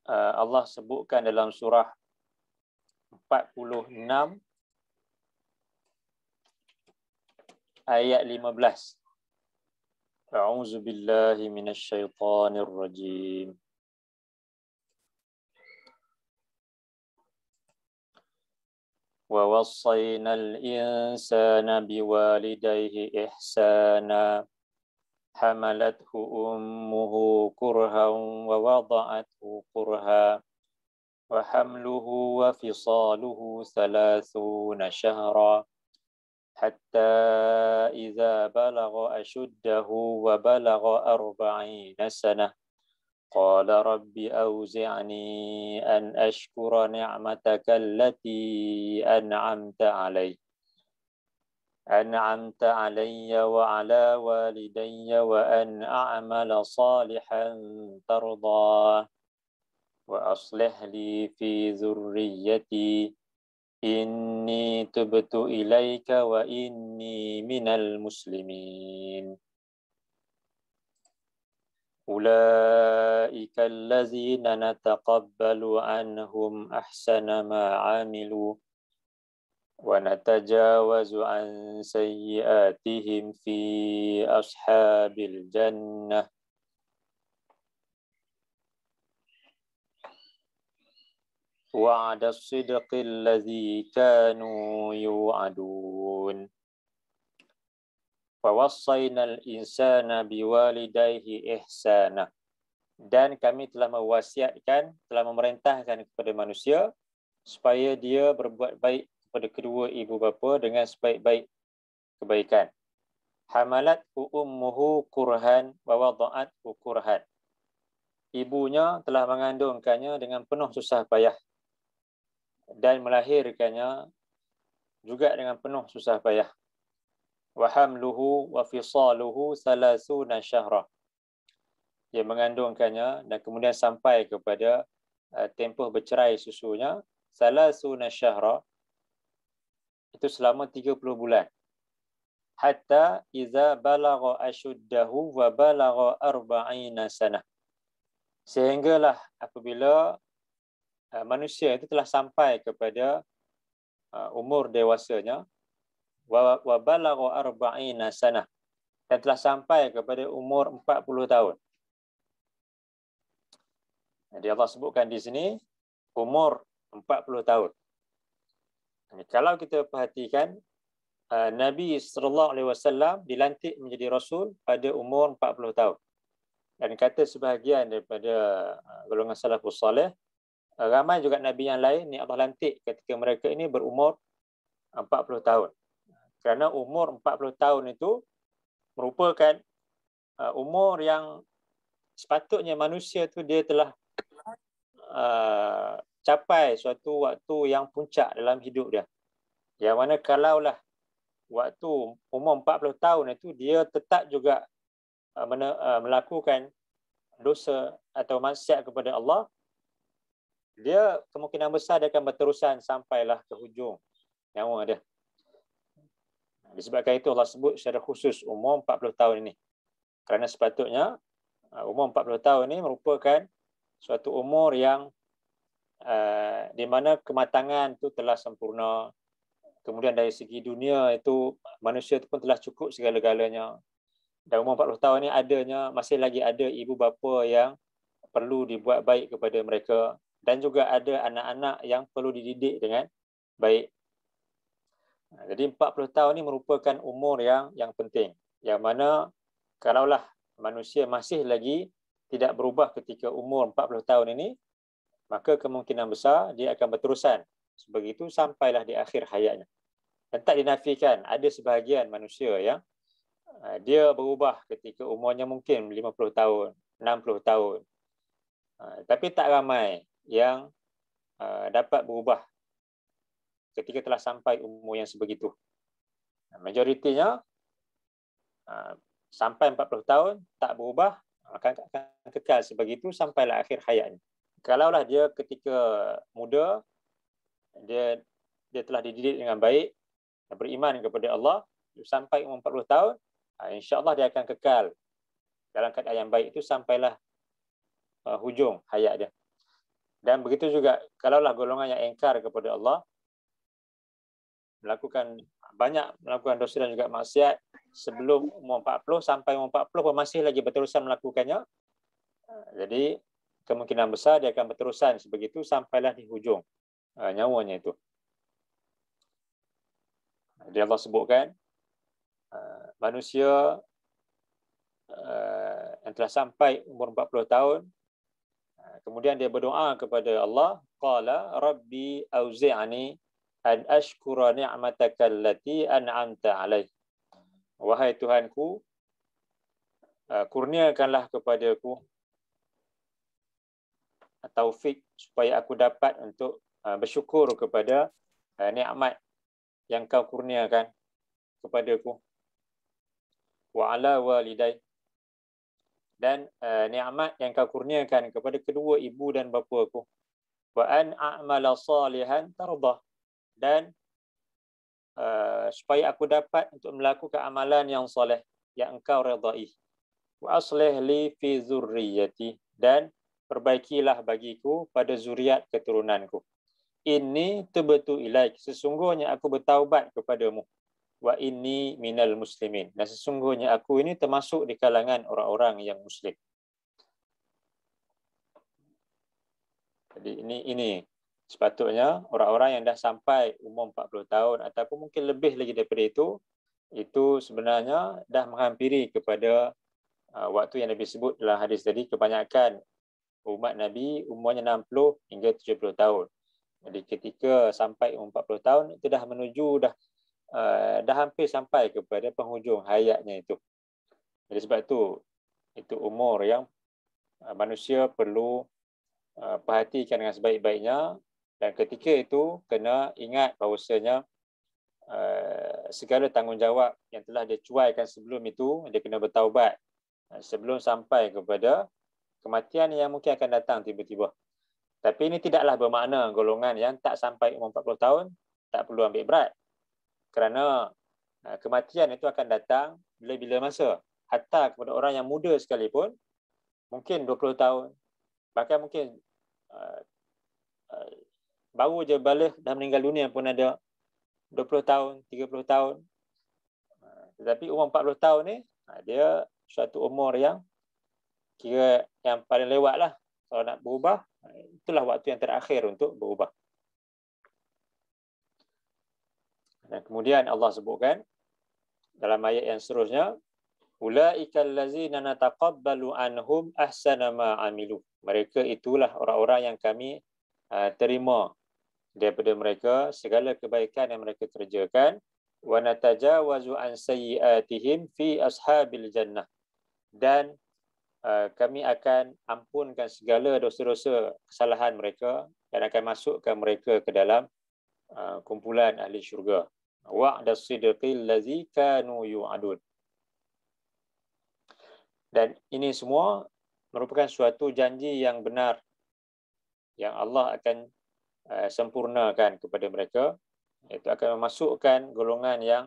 uh, Allah sebutkan dalam surah 46 ayat 15. A'udzu billahi minasyaitonir rajim. ووصينا الإنسان بوالديه إحسانا. حملته أمه كرها ووضعته كرها. وحمله وفصاله ثلاثون شهرا. حتى إذا بلغ أشده وبلغ أربعين سنة. قال رب أوزعني أن أشكر نعمتك التي أنعمت علي. أنعمت علي وعلى والدي وأن أعمل صالحا ترضى وأصلح لي في ذريتي. إني تبت إليك وإني من المسلمين. أولئك الذين نتقبل عنهم أحسن ما عملوا ونتجاوز عن سيئاتهم في أصحاب الجنة. وعد الصدق الذي كانوا يوعدون. فوصينا الإنسان بوالديه إحسانا dan kami telah mewasiatkan telah memerintahkan kepada manusia supaya dia berbuat baik kepada kedua ibu bapa dengan sebaik-baik kebaikan hamalat ummuhu kurhan wa wada'at kurhan ibunya telah mengandungkannya dengan penuh susah payah dan melahirkannya juga dengan penuh susah payah. Wa fisaluhu salasuna syahra. Dia mengandungkannya dan kemudian sampai kepada uh, tempoh bercerai susunya salasuna syahra itu selama 30 bulan. Hatta iza balagha ashuddahu wa balagha arba'ina sanah. Sehinggalah apabila Uh, manusia itu telah sampai kepada uh, umur dewasanya wa balagha arba'ina sanah dan telah sampai kepada umur 40 tahun. Jadi Allah sebutkan di sini umur 40 tahun. Jadi, kalau kita perhatikan uh, Nabi sallallahu alaihi wasallam dilantik menjadi rasul pada umur 40 tahun. Dan kata sebahagian daripada golongan salafus salih ramai juga nabi yang lain ni Allah lantik ketika mereka ini berumur 40 tahun. Kerana umur 40 tahun itu merupakan uh, umur yang sepatutnya manusia tu dia telah uh, capai suatu waktu yang puncak dalam hidup dia. Yang mana kalaulah waktu umur 40 tahun itu dia tetap juga uh, uh, melakukan dosa atau maksiat kepada Allah, dia kemungkinan besar dia akan berterusan sampailah ke hujung nyawa dia. Disebabkan itu Allah sebut secara khusus umur 40 tahun ini. Kerana sepatutnya uh, umur 40 tahun ini merupakan suatu umur yang uh, di mana kematangan itu telah sempurna. Kemudian dari segi dunia itu manusia itu pun telah cukup segala-galanya. Dan umur 40 tahun ini adanya masih lagi ada ibu bapa yang perlu dibuat baik kepada mereka dan juga ada anak-anak yang perlu dididik dengan baik. Jadi 40 tahun ini merupakan umur yang yang penting. Yang mana kalaulah manusia masih lagi tidak berubah ketika umur 40 tahun ini, maka kemungkinan besar dia akan berterusan sebegitu sampailah di akhir hayatnya. Dan tak dinafikan ada sebahagian manusia yang uh, dia berubah ketika umurnya mungkin 50 tahun, 60 tahun. Uh, tapi tak ramai yang dapat berubah ketika telah sampai umur yang sebegitu. Majoritinya uh, sampai 40 tahun tak berubah akan, akan kekal sebegitu sampailah akhir hayatnya. Kalaulah dia ketika muda dia dia telah dididik dengan baik beriman kepada Allah sampai umur 40 tahun uh, insya-Allah dia akan kekal dalam keadaan yang baik itu sampailah uh, hujung hayat dia. Dan begitu juga kalaulah golongan yang engkar kepada Allah melakukan banyak melakukan dosa dan juga maksiat sebelum umur 40 sampai umur 40 pun masih lagi berterusan melakukannya. Jadi kemungkinan besar dia akan berterusan sebegitu sampailah di hujung uh, nyawanya itu. Dia Allah sebutkan uh, manusia uh, yang telah sampai umur 40 tahun kemudian dia berdoa kepada Allah qala rabbi auzi'ni an ashkura ni'mataka allati an'amta alai wahai tuhanku uh, kurniakanlah kepadaku taufik supaya aku dapat untuk uh, bersyukur kepada uh, nikmat yang kau kurniakan kepadaku. Wa ala walidai. Dan uh, nikmat yang kau kurniakan kepada kedua ibu dan bapa aku wa an a'mala salihan tardah dan uh, supaya aku dapat untuk melakukan amalan yang soleh yang engkau redai. Wa aslih li fi zurriyyati dan perbaikilah bagiku pada zuriat keturunanku. Ini tebetu ilaik. Sesungguhnya aku bertaubat kepadamu. Wa inni minal muslimin. Dan sesungguhnya aku ini termasuk di kalangan orang-orang yang muslim. Jadi ini ini Sepatutnya orang-orang yang dah sampai umur 40 tahun ataupun mungkin lebih lagi daripada itu, itu sebenarnya dah menghampiri kepada uh, waktu yang Nabi sebut dalam hadis tadi, kebanyakan umat Nabi umurnya 60 hingga 70 tahun. Jadi ketika sampai umur 40 tahun, itu dah menuju, dah uh, dah hampir sampai kepada penghujung hayatnya itu. Jadi sebab itu, itu umur yang uh, manusia perlu uh, perhatikan dengan sebaik-baiknya dan ketika itu kena ingat bahawasanya uh, segala tanggungjawab yang telah dia cuaikan sebelum itu dia kena bertaubat uh, sebelum sampai kepada kematian yang mungkin akan datang tiba-tiba. Tapi ini tidaklah bermakna golongan yang tak sampai umur 40 tahun tak perlu ambil berat. Kerana uh, kematian itu akan datang bila-bila masa. Hatta kepada orang yang muda sekalipun, mungkin 20 tahun, bahkan mungkin baru je balik dah meninggal dunia pun ada 20 tahun, 30 tahun. Tetapi umur 40 tahun ni, ha, dia suatu umur yang kira yang paling lewat lah. Kalau nak berubah, ha, itulah waktu yang terakhir untuk berubah. Dan kemudian Allah sebutkan dalam ayat yang seterusnya, Ulaika allazina nataqabbalu anhum ahsana ma amilu. Mereka itulah orang-orang yang kami terima daripada mereka segala kebaikan yang mereka kerjakan wa natajawazu an sayyiatihim fi ashabil jannah. Dan uh, kami akan ampunkan segala dosa-dosa kesalahan mereka dan akan masukkan mereka ke dalam uh, kumpulan ahli syurga. Wa'da sidqil ladzi kanu yu'adun. Dan ini semua merupakan suatu janji yang benar yang Allah akan sempurnakan kepada mereka itu akan memasukkan golongan yang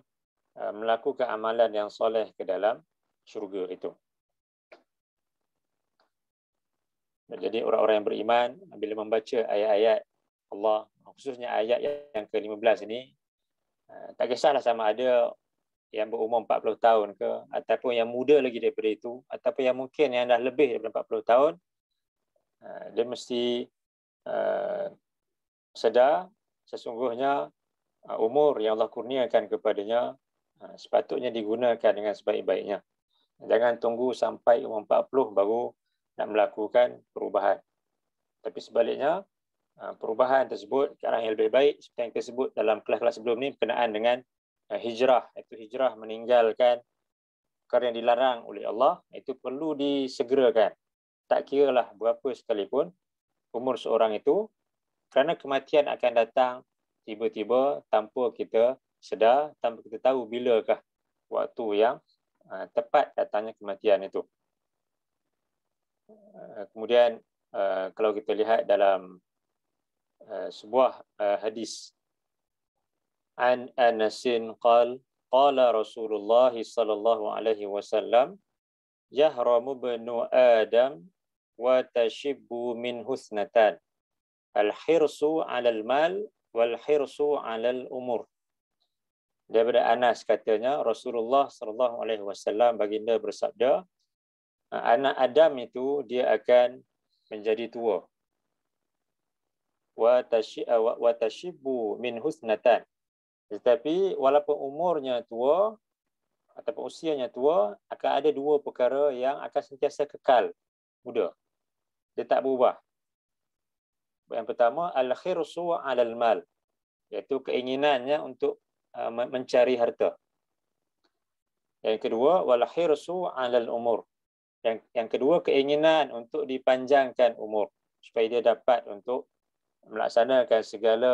uh, melakukan amalan yang soleh ke dalam syurga itu. Jadi orang-orang yang beriman bila membaca ayat-ayat Allah khususnya ayat yang ke-15 ini uh, tak kisahlah sama ada yang berumur 40 tahun ke ataupun yang muda lagi daripada itu ataupun yang mungkin yang dah lebih daripada 40 tahun dia mesti sedar sesungguhnya uh, umur yang Allah kurniakan kepadanya uh, sepatutnya digunakan dengan sebaik-baiknya. Jangan tunggu sampai umur 40 baru nak melakukan perubahan. Tapi sebaliknya, uh, perubahan tersebut ke arah yang lebih baik seperti yang tersebut dalam kelas-kelas sebelum ini berkenaan dengan hijrah. Itu hijrah meninggalkan perkara yang dilarang oleh Allah, itu perlu disegerakan. Tak kira lah berapa sekalipun umur seorang itu, kerana kematian akan datang tiba-tiba tanpa kita sedar, tanpa kita tahu bilakah waktu yang uh, tepat datangnya kematian itu. Uh, kemudian uh, kalau kita lihat dalam uh, sebuah uh, hadis an Anasin qal qala Rasulullah sallallahu alaihi wasallam yahramu banu Adam wa tashibbu min husnatan al-hirsu 'alal mal wal hirsu 'alal umur. Daripada Anas katanya Rasulullah sallallahu alaihi wasallam baginda bersabda anak Adam itu dia akan menjadi tua. Wa tashibbu min husnatan. Tetapi walaupun umurnya tua ataupun usianya tua akan ada dua perkara yang akan sentiasa kekal muda. Dia tak berubah. Yang pertama al-khirsu 'alal mal iaitu keinginannya untuk uh, mencari harta. Yang kedua wal khirsu 'alal umur. Yang yang kedua keinginan untuk dipanjangkan umur supaya dia dapat untuk melaksanakan segala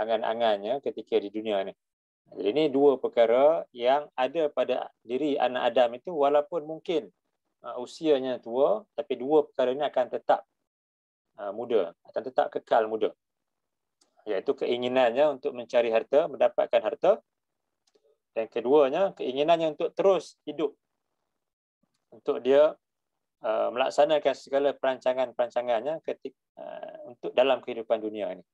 angan-angannya ketika di dunia ini. Jadi ini dua perkara yang ada pada diri anak Adam itu walaupun mungkin uh, usianya tua tapi dua perkara ini akan tetap muda akan tetap kekal muda. Iaitu keinginannya untuk mencari harta mendapatkan harta. Dan keduanya keinginannya untuk terus hidup. Untuk dia uh, melaksanakan segala perancangan-perancangannya ketika uh, untuk dalam kehidupan dunia ini.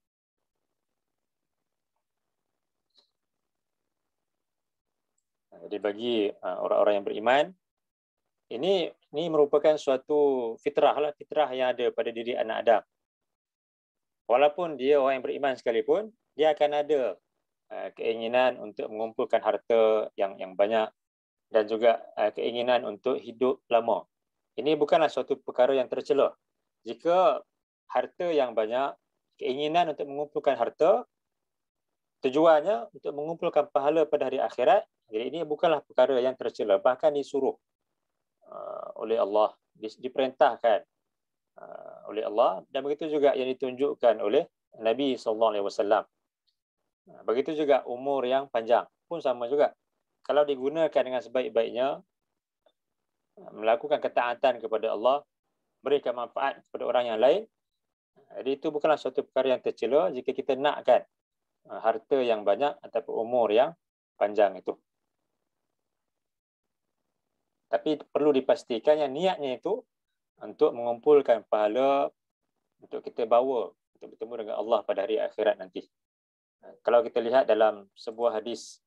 Jadi bagi uh, orang-orang yang beriman ini ini merupakan suatu fitrah lah fitrah yang ada pada diri anak Adam walaupun dia orang yang beriman sekalipun, dia akan ada uh, keinginan untuk mengumpulkan harta yang yang banyak dan juga uh, keinginan untuk hidup lama. Ini bukanlah suatu perkara yang tercela. Jika harta yang banyak, keinginan untuk mengumpulkan harta, tujuannya untuk mengumpulkan pahala pada hari akhirat, jadi ini bukanlah perkara yang tercela. Bahkan disuruh uh, oleh Allah, diperintahkan uh, oleh Allah dan begitu juga yang ditunjukkan oleh Nabi SAW. Uh, begitu juga umur yang panjang pun sama juga. Kalau digunakan dengan sebaik-baiknya, melakukan ketaatan kepada Allah, berikan manfaat kepada orang yang lain. Jadi itu bukanlah suatu perkara yang tercela jika kita nakkan uh, harta yang banyak ataupun umur yang panjang itu. Tapi perlu dipastikan yang niatnya itu untuk mengumpulkan pahala untuk kita bawa untuk bertemu dengan Allah pada hari akhirat nanti. Kalau kita lihat dalam sebuah hadis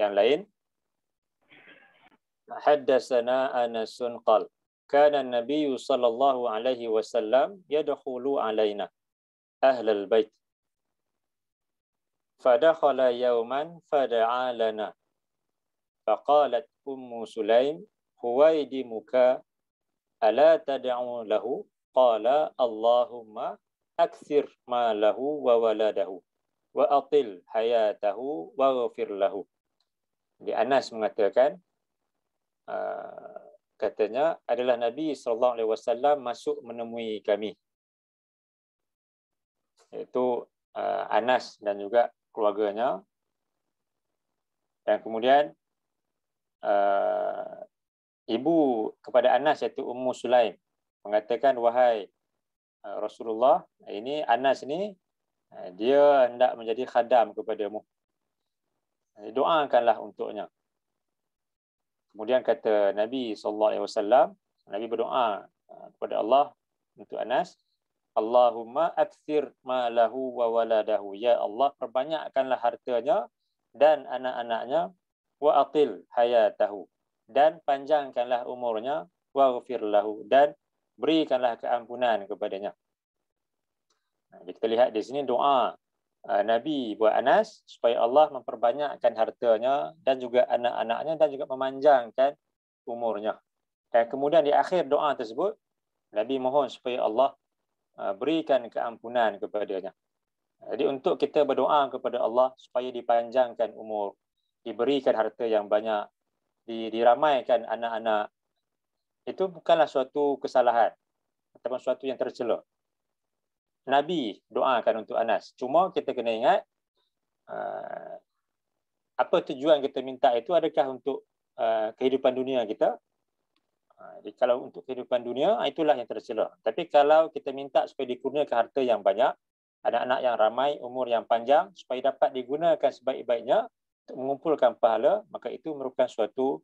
yang lain, حدثنا أنس قال كان النبي صلى الله عليه وسلم يدخل علينا أهل البيت فدخل يوما فدعا لنا فقالت أم سليم huwaidi muka ala tad'u lahu? Qala allahumma aksir ma lahu wa waladahu wa atil hayatahu wa ghafir lahu. Di Anas mengatakan uh, katanya adalah Nabi sallallahu alaihi wasallam masuk menemui kami. Iaitu uh, Anas dan juga keluarganya. Dan kemudian uh, ibu kepada Anas iaitu Ummu Sulaim mengatakan wahai uh, Rasulullah ini Anas ini uh, dia hendak menjadi khadam kepadamu. Doakanlah untuknya. Kemudian kata Nabi sallallahu alaihi wasallam, Nabi berdoa kepada Allah untuk Anas, Allahumma akthir malahu wa waladahu. Ya Allah, perbanyakkanlah hartanya dan anak-anaknya wa atil hayatahu dan panjangkanlah umurnya wa ghfir lahu dan berikanlah keampunan kepadanya. Kita lihat di sini doa Uh, Nabi buat Anas supaya Allah memperbanyakkan hartanya dan juga anak-anaknya dan juga memanjangkan umurnya. Dan kemudian di akhir doa tersebut, Nabi mohon supaya Allah uh, berikan keampunan kepadanya. Jadi untuk kita berdoa kepada Allah supaya dipanjangkan umur, diberikan harta yang banyak, diramaikan anak-anak, itu bukanlah suatu kesalahan ataupun suatu yang tercela. Nabi doakan untuk Anas. Cuma kita kena ingat uh, apa tujuan kita minta itu adakah untuk uh, kehidupan dunia kita? Uh, jadi kalau untuk kehidupan dunia itulah yang tercela. Tapi kalau kita minta supaya dikurniakan harta yang banyak, anak-anak yang ramai, umur yang panjang supaya dapat digunakan sebaik-baiknya mengumpulkan pahala, maka itu merupakan suatu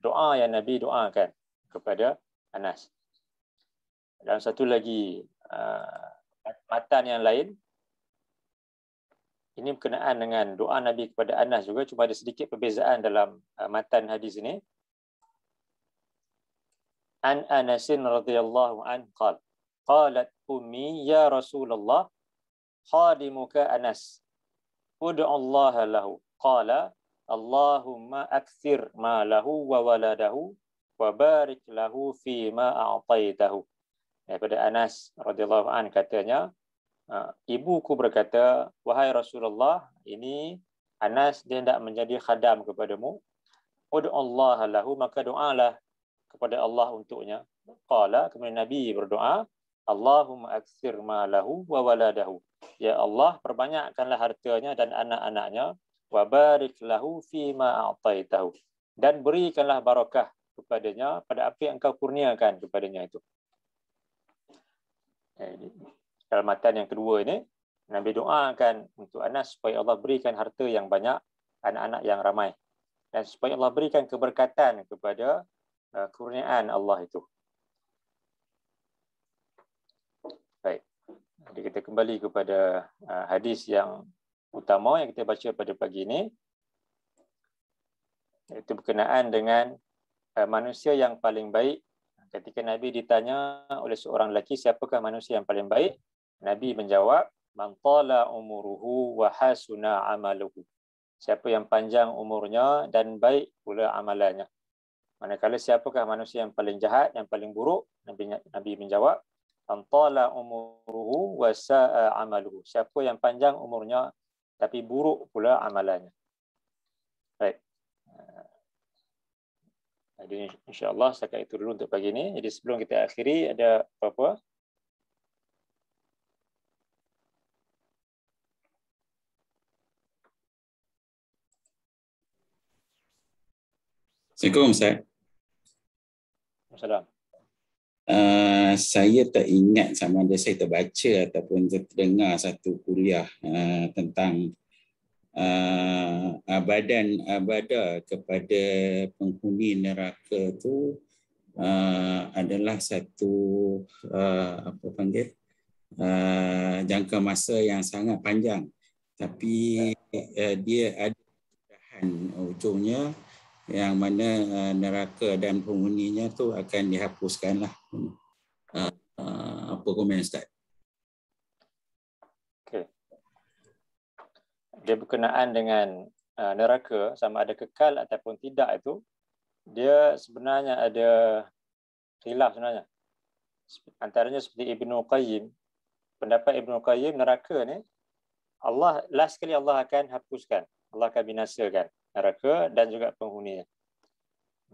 doa yang Nabi doakan kepada Anas. Dan satu lagi uh, matan yang lain ini berkenaan dengan doa Nabi kepada Anas juga cuma ada sedikit perbezaan dalam uh, matan hadis ini An Anasin radhiyallahu an qal qalat ummi ya Rasulullah khadimuka Anas ud'u Allah lahu. Qala Allahumma akthir ma lahu wa waladahu wa barik lahu fi ma a'taitahu daripada Anas radhiyallahu an katanya uh, ibuku berkata wahai Rasulullah ini Anas dia hendak menjadi khadam kepadamu. Ud'u Allah lahu maka doalah kepada Allah untuknya. Qala kemudian nabi berdoa Allahumma aktsir malahu wa waladahu ya Allah perbanyakkanlah hartanya dan anak-anaknya wa barik lahu fi ma a'taitahu dan berikanlah barakah kepadanya pada apa yang engkau kurniakan kepadanya itu dalam matan yang kedua ini, Nabi doakan untuk Anas supaya Allah berikan harta yang banyak, anak-anak yang ramai. Dan supaya Allah berikan keberkatan kepada uh, kurniaan Allah itu. Baik. Jadi kita kembali kepada uh, hadis yang utama yang kita baca pada pagi ini. Itu berkenaan dengan uh, manusia yang paling baik ketika Nabi ditanya oleh seorang lelaki siapakah manusia yang paling baik, Nabi menjawab man tala umuruhu wa hasuna amaluhu. Siapa yang panjang umurnya dan baik pula amalannya. Manakala siapakah manusia yang paling jahat, yang paling buruk? Nabi Nabi menjawab, man tala umuruhu wa sa'a amaluhu. Siapa yang panjang umurnya tapi buruk pula amalannya. Baik. Jadi insya-Allah setakat itu dulu untuk pagi ini. Jadi sebelum kita akhiri ada apa-apa? Assalamualaikum Ustaz. Assalamualaikum. Uh, saya tak ingat sama ada saya terbaca ataupun terdengar satu kuliah uh, tentang uh, abadan abada kepada penghuni neraka tu uh, adalah satu uh, apa panggil uh, jangka masa yang sangat panjang. Tapi uh, dia ada ujungnya yang mana uh, neraka dan penghuninya tu akan dihapuskan lah. Uh, uh, apa komen Ustaz? Okay. Dia berkenaan dengan uh, neraka sama ada kekal ataupun tidak itu, dia sebenarnya ada khilaf sebenarnya. Antaranya seperti Ibnu Qayyim, pendapat Ibnu Qayyim neraka ni Allah last sekali Allah akan hapuskan, Allah akan binasakan neraka dan juga penghuninya.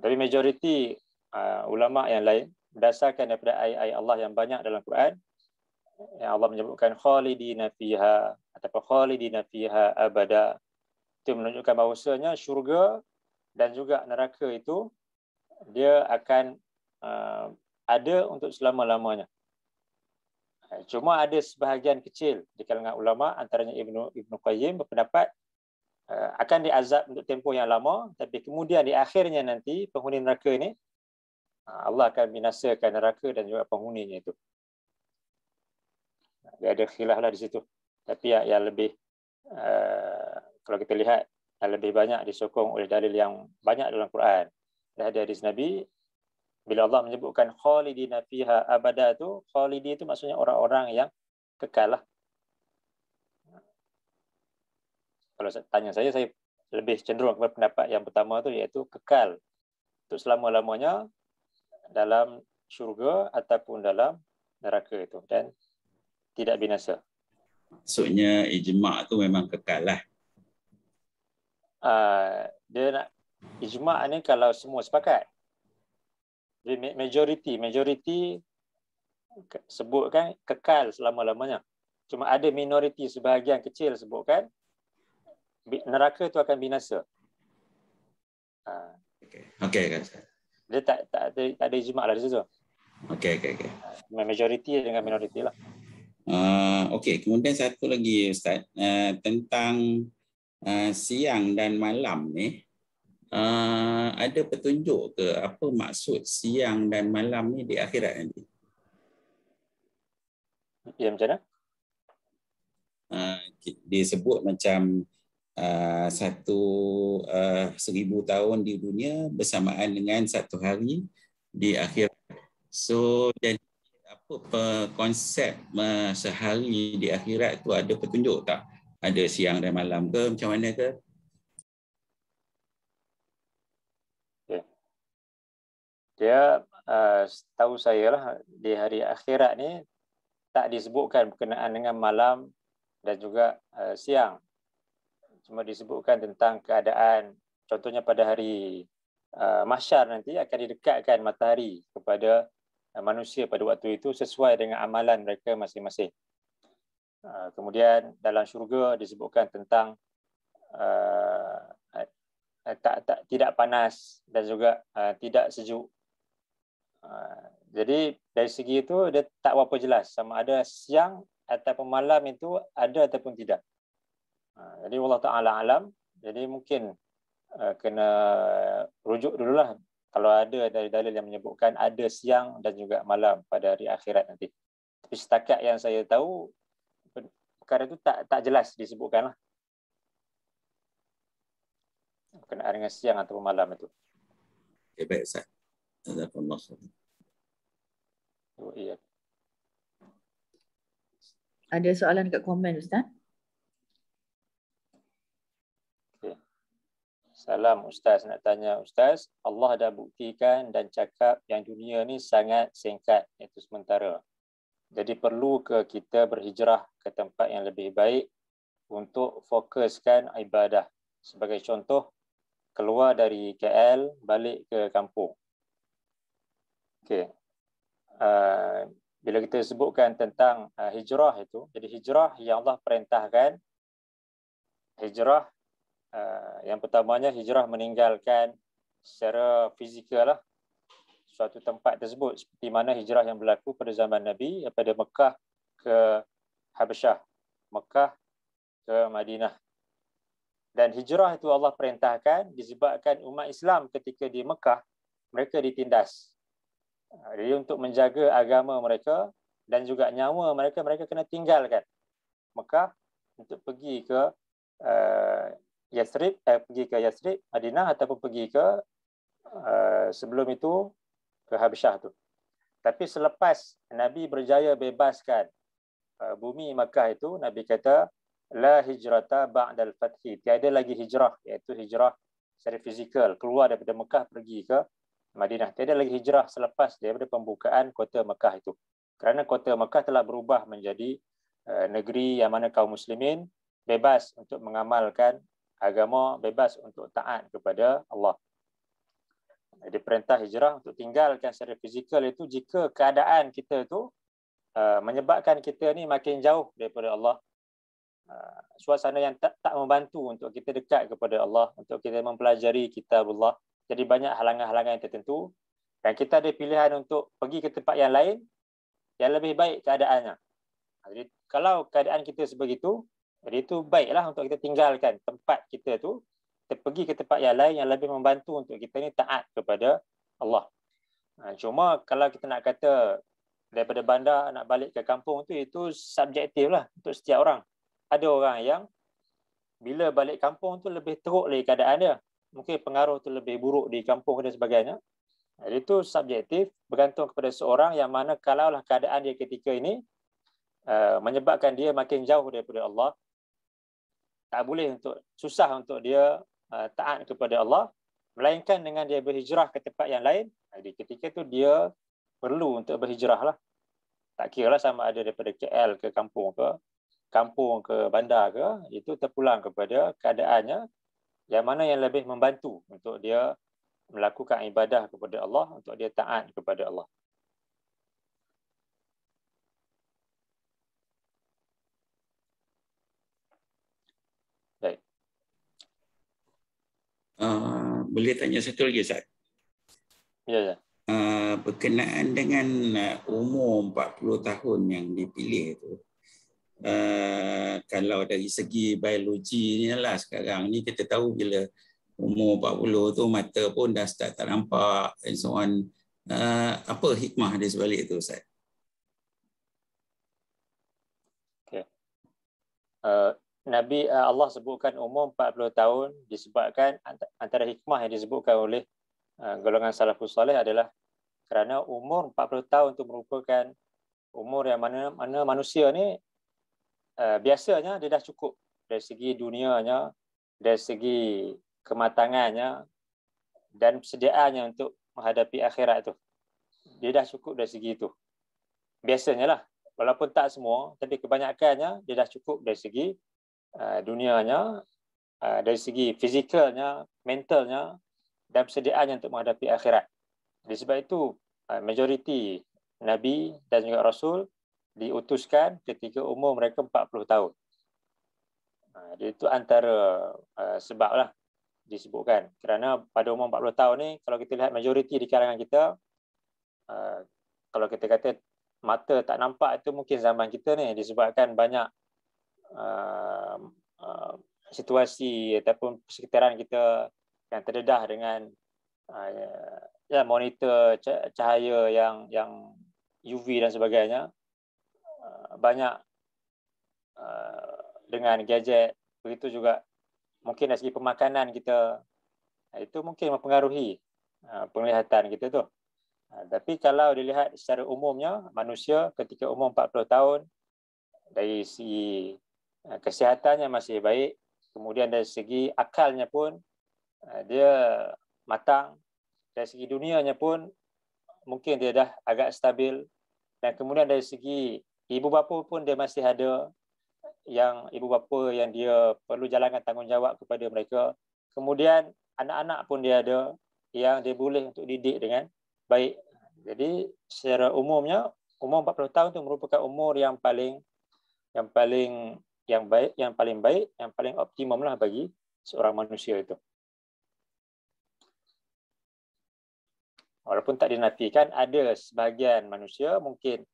Tapi majoriti uh, ulama yang lain berdasarkan daripada ayat-ayat Allah yang banyak dalam Quran yang Allah menyebutkan khalidina fiha ataupun khalidina fiha abada itu menunjukkan bahawasanya syurga dan juga neraka itu dia akan uh, ada untuk selama-lamanya. Cuma ada sebahagian kecil di kalangan ulama antaranya Ibnu Ibnu Qayyim berpendapat akan diazab untuk tempoh yang lama tapi kemudian di akhirnya nanti penghuni neraka ini uh, Allah akan binasakan neraka dan juga penghuninya itu. Dia ada khilaf lah di situ. Tapi yang, yang lebih uh, kalau kita lihat yang lebih banyak disokong oleh dalil yang banyak dalam Quran. Dan ada hadis Nabi bila Allah menyebutkan khalidina fiha abada tu khalidi itu maksudnya orang-orang yang kekal lah kalau tanya saya, saya lebih cenderung kepada pendapat yang pertama tu iaitu kekal untuk selama-lamanya dalam syurga ataupun dalam neraka itu dan tidak binasa. Maksudnya ijma' tu memang kekal lah. Uh, dia nak ijma' ni kalau semua sepakat. Jadi majority, majority sebutkan kekal selama-lamanya. Cuma ada minoriti sebahagian kecil sebutkan neraka itu akan binasa. Ha. Okey, okey kan. Dia tak tak ada tak ada ijma' lah di situ. Okey, okey, okey. Ha, majoriti dengan minoriti lah. Uh, okey, kemudian satu lagi Ustaz uh, tentang uh, siang dan malam ni. Uh, ada petunjuk ke apa maksud siang dan malam ni di akhirat nanti? Ya macam mana? Uh, disebut macam uh, satu uh, seribu tahun di dunia bersamaan dengan satu hari di akhir. So jadi apa konsep uh, sehari di akhirat tu ada petunjuk tak? Ada siang dan malam ke macam mana ke? Dia uh, tahu saya lah di hari akhirat ni tak disebutkan berkenaan dengan malam dan juga uh, siang cuma disebutkan tentang keadaan contohnya pada hari uh, mahsyar nanti akan didekatkan matahari kepada uh, manusia pada waktu itu sesuai dengan amalan mereka masing-masing. Uh, kemudian dalam syurga disebutkan tentang uh, uh, tak, tak tidak panas dan juga uh, tidak sejuk. Uh, jadi dari segi itu dia tak berapa jelas sama ada siang ataupun malam itu ada ataupun tidak. Ha, jadi Allah Ta'ala alam. Jadi mungkin uh, kena rujuk dululah kalau ada dari dalil yang menyebutkan ada siang dan juga malam pada hari akhirat nanti. Tapi setakat yang saya tahu, perkara itu tak tak jelas disebutkan lah. Kena dengan siang atau malam itu. Okay, baik, Ustaz. Jazakallah. Oh, iya. Ada soalan dekat komen Ustaz? Salam Ustaz nak tanya Ustaz, Allah dah buktikan dan cakap yang dunia ni sangat singkat itu sementara. Jadi perlu ke kita berhijrah ke tempat yang lebih baik untuk fokuskan ibadah. Sebagai contoh, keluar dari KL balik ke kampung. Okey. Uh, bila kita sebutkan tentang uh, hijrah itu, jadi hijrah yang Allah perintahkan hijrah yang pertamanya hijrah meninggalkan secara fizikal lah suatu tempat tersebut seperti mana hijrah yang berlaku pada zaman Nabi daripada Mekah ke Habasyah, Mekah ke Madinah. Dan hijrah itu Allah perintahkan disebabkan umat Islam ketika di Mekah mereka ditindas. Uh, jadi untuk menjaga agama mereka dan juga nyawa mereka mereka kena tinggalkan Mekah untuk pergi ke uh, Yasrib, eh, pergi ke Yasrib, Madinah ataupun pergi ke uh, sebelum itu ke Habsyah tu. Tapi selepas Nabi berjaya bebaskan uh, bumi Makkah itu, Nabi kata la hijrata ba'dal fathi. Tiada lagi hijrah iaitu hijrah secara fizikal keluar daripada Mekah pergi ke Madinah. Tiada lagi hijrah selepas daripada pembukaan kota Mekah itu. Kerana kota Mekah telah berubah menjadi uh, negeri yang mana kaum muslimin bebas untuk mengamalkan agama bebas untuk taat kepada Allah. Jadi perintah hijrah untuk tinggalkan secara fizikal itu jika keadaan kita itu uh, menyebabkan kita ni makin jauh daripada Allah. Uh, suasana yang tak, tak membantu untuk kita dekat kepada Allah, untuk kita mempelajari kitab Allah. Jadi banyak halangan-halangan tertentu dan kita ada pilihan untuk pergi ke tempat yang lain yang lebih baik keadaannya. Jadi kalau keadaan kita sebegitu, jadi itu baiklah untuk kita tinggalkan tempat kita tu, kita pergi ke tempat yang lain yang lebih membantu untuk kita ni taat kepada Allah. Ha, cuma kalau kita nak kata daripada bandar nak balik ke kampung tu, itu subjektif lah untuk setiap orang. Ada orang yang bila balik kampung tu lebih teruk lagi keadaan dia. Mungkin pengaruh tu lebih buruk di kampung dan sebagainya. Jadi itu subjektif bergantung kepada seorang yang mana kalaulah keadaan dia ketika ini uh, menyebabkan dia makin jauh daripada Allah, tak boleh untuk susah untuk dia uh, taat kepada Allah melainkan dengan dia berhijrah ke tempat yang lain jadi ketika tu dia perlu untuk berhijrah lah. Tak kira lah sama ada daripada KL ke kampung ke kampung ke bandar ke itu terpulang kepada keadaannya yang mana yang lebih membantu untuk dia melakukan ibadah kepada Allah untuk dia taat kepada Allah Uh, boleh tanya satu lagi Ustaz? Ya, ya. Uh, berkenaan dengan uh, umur 40 tahun yang dipilih itu. Uh, kalau dari segi biologi ni lah sekarang ni kita tahu bila umur 40 tu mata pun dah start tak nampak and so on. Uh, apa hikmah di sebalik itu Ustaz? Okay. Uh, Nabi uh, Allah sebutkan umur 40 tahun disebabkan antara hikmah yang disebutkan oleh uh, golongan salafus soleh adalah kerana umur 40 tahun itu merupakan umur yang mana mana manusia ni uh, biasanya dia dah cukup dari segi dunianya, dari segi kematangannya dan persediaannya untuk menghadapi akhirat itu. Dia dah cukup dari segi itu. Biasanya lah, walaupun tak semua, tapi kebanyakannya dia dah cukup dari segi Uh, dunianya uh, dari segi fizikalnya, mentalnya dan persediaannya untuk menghadapi akhirat. Oleh sebab itu, uh, majoriti Nabi dan juga Rasul diutuskan ketika umur mereka 40 tahun. Jadi itu antara sebab lah disebutkan. Kerana pada umur 40 tahun ni, kalau kita lihat majoriti di kalangan kita, kalau kita kata mata tak nampak itu mungkin zaman kita ni disebabkan banyak uh, uh, situasi ataupun persekitaran kita yang terdedah dengan uh, ya monitor cahaya yang yang UV dan sebagainya uh, banyak uh, dengan gadget. Begitu juga mungkin dari segi pemakanan kita uh, itu mungkin mempengaruhi uh, penglihatan kita tu. Uh, tapi kalau dilihat secara umumnya manusia ketika umur 40 tahun dari segi kesihatannya masih baik, kemudian dari segi akalnya pun uh, dia matang, dari segi dunianya pun mungkin dia dah agak stabil dan kemudian dari segi ibu bapa pun dia masih ada yang ibu bapa yang dia perlu jalankan tanggungjawab kepada mereka. Kemudian anak-anak pun dia ada yang dia boleh untuk didik dengan baik. Jadi secara umumnya umur 40 tahun itu merupakan umur yang paling yang paling yang baik, yang paling baik, yang paling optimum lah bagi seorang manusia itu. Walaupun tak dinafikan ada sebahagian manusia mungkin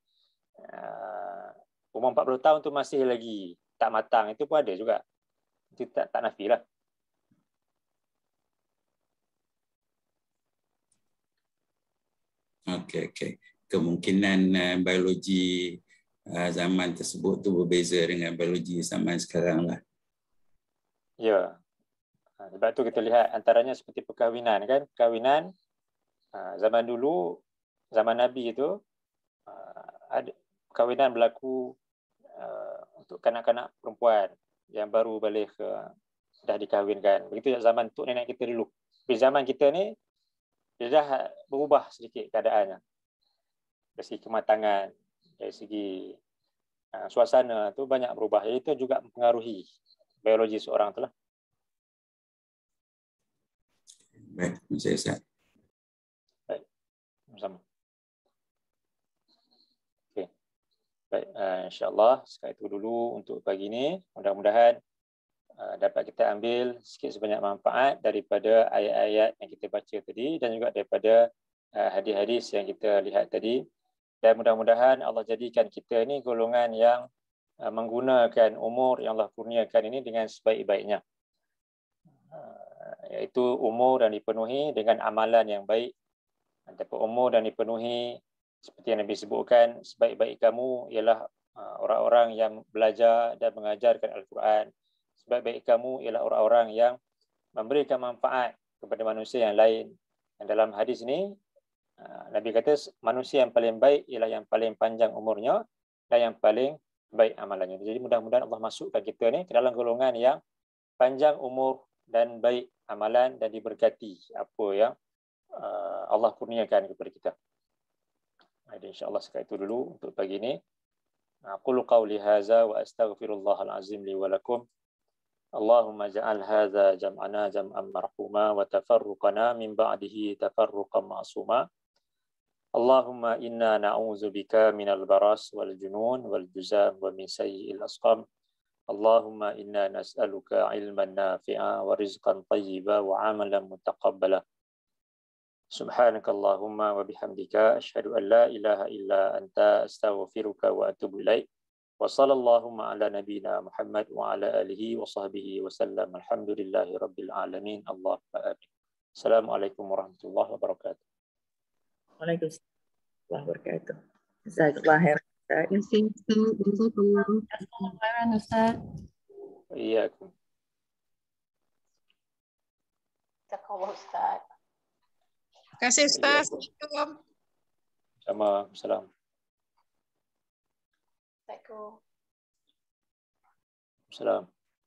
uh, umur 40 tahun tu masih lagi tak matang itu pun ada juga. Itu tak tak nafilah. Okey okey. Kemungkinan uh, biologi zaman tersebut tu berbeza dengan biologi zaman sekarang lah. Ya. Ha, sebab tu kita lihat antaranya seperti perkahwinan kan. Perkahwinan uh, zaman dulu zaman Nabi itu ada perkahwinan berlaku untuk kanak-kanak perempuan yang baru balik ke dah dikahwinkan. Begitu zaman tok nenek kita dulu. Di zaman kita ni dia dah berubah sedikit keadaannya. Dari segi kematangan, dari segi uh, suasana tu banyak berubah. Jadi itu juga mempengaruhi biologi seorang tu lah. Baik, saya Ustaz. Baik, sama. Baik, uh, insyaAllah sekali itu dulu untuk pagi ini. Mudah-mudahan uh, dapat kita ambil sikit sebanyak manfaat daripada ayat-ayat yang kita baca tadi dan juga daripada uh, hadis-hadis yang kita lihat tadi. Dan mudah-mudahan Allah jadikan kita ini golongan yang uh, menggunakan umur yang Allah kurniakan ini dengan sebaik-baiknya. Uh, iaitu umur dan dipenuhi dengan amalan yang baik. Ataupun umur dan dipenuhi seperti yang Nabi sebutkan, sebaik-baik kamu ialah uh, orang-orang yang belajar dan mengajarkan Al-Quran. Sebaik-baik kamu ialah orang-orang yang memberikan manfaat kepada manusia yang lain. Dan dalam hadis ini, Nabi kata manusia yang paling baik ialah yang paling panjang umurnya dan yang paling baik amalannya. Jadi mudah-mudahan Allah masukkan kita ni ke dalam golongan yang panjang umur dan baik amalan dan diberkati apa yang uh, Allah kurniakan kepada kita. Jadi insyaAllah sekali itu dulu untuk pagi ini. Aqulu qawli haza wa astaghfirullah al-azim li walakum. Allahumma ja'al haza jam'ana jam'an marhuma wa tafarruqana min ba'dihi tafarruqan ma'asuma. اللهم إنا نعوذ بك من البراس والجنون والجزام ومن سيء الأسقام. اللهم إنا نسألك علما نافعا ورزقا طيبا وعملا متقبلا. سبحانك اللهم وبحمدك أشهد أن لا إله إلا أنت أستغفرك وأتوب إليك. وصلى اللهم على نبينا محمد وعلى آله وصحبه وسلم. الحمد لله رب العالمين. اللهم آمين. السلام عليكم ورحمة الله وبركاته. وعليكم السلام. warahmatullahi wabarakatuh. Jazakallah khair. Kasih Ustaz. Sama, salam. Assalamualaikum.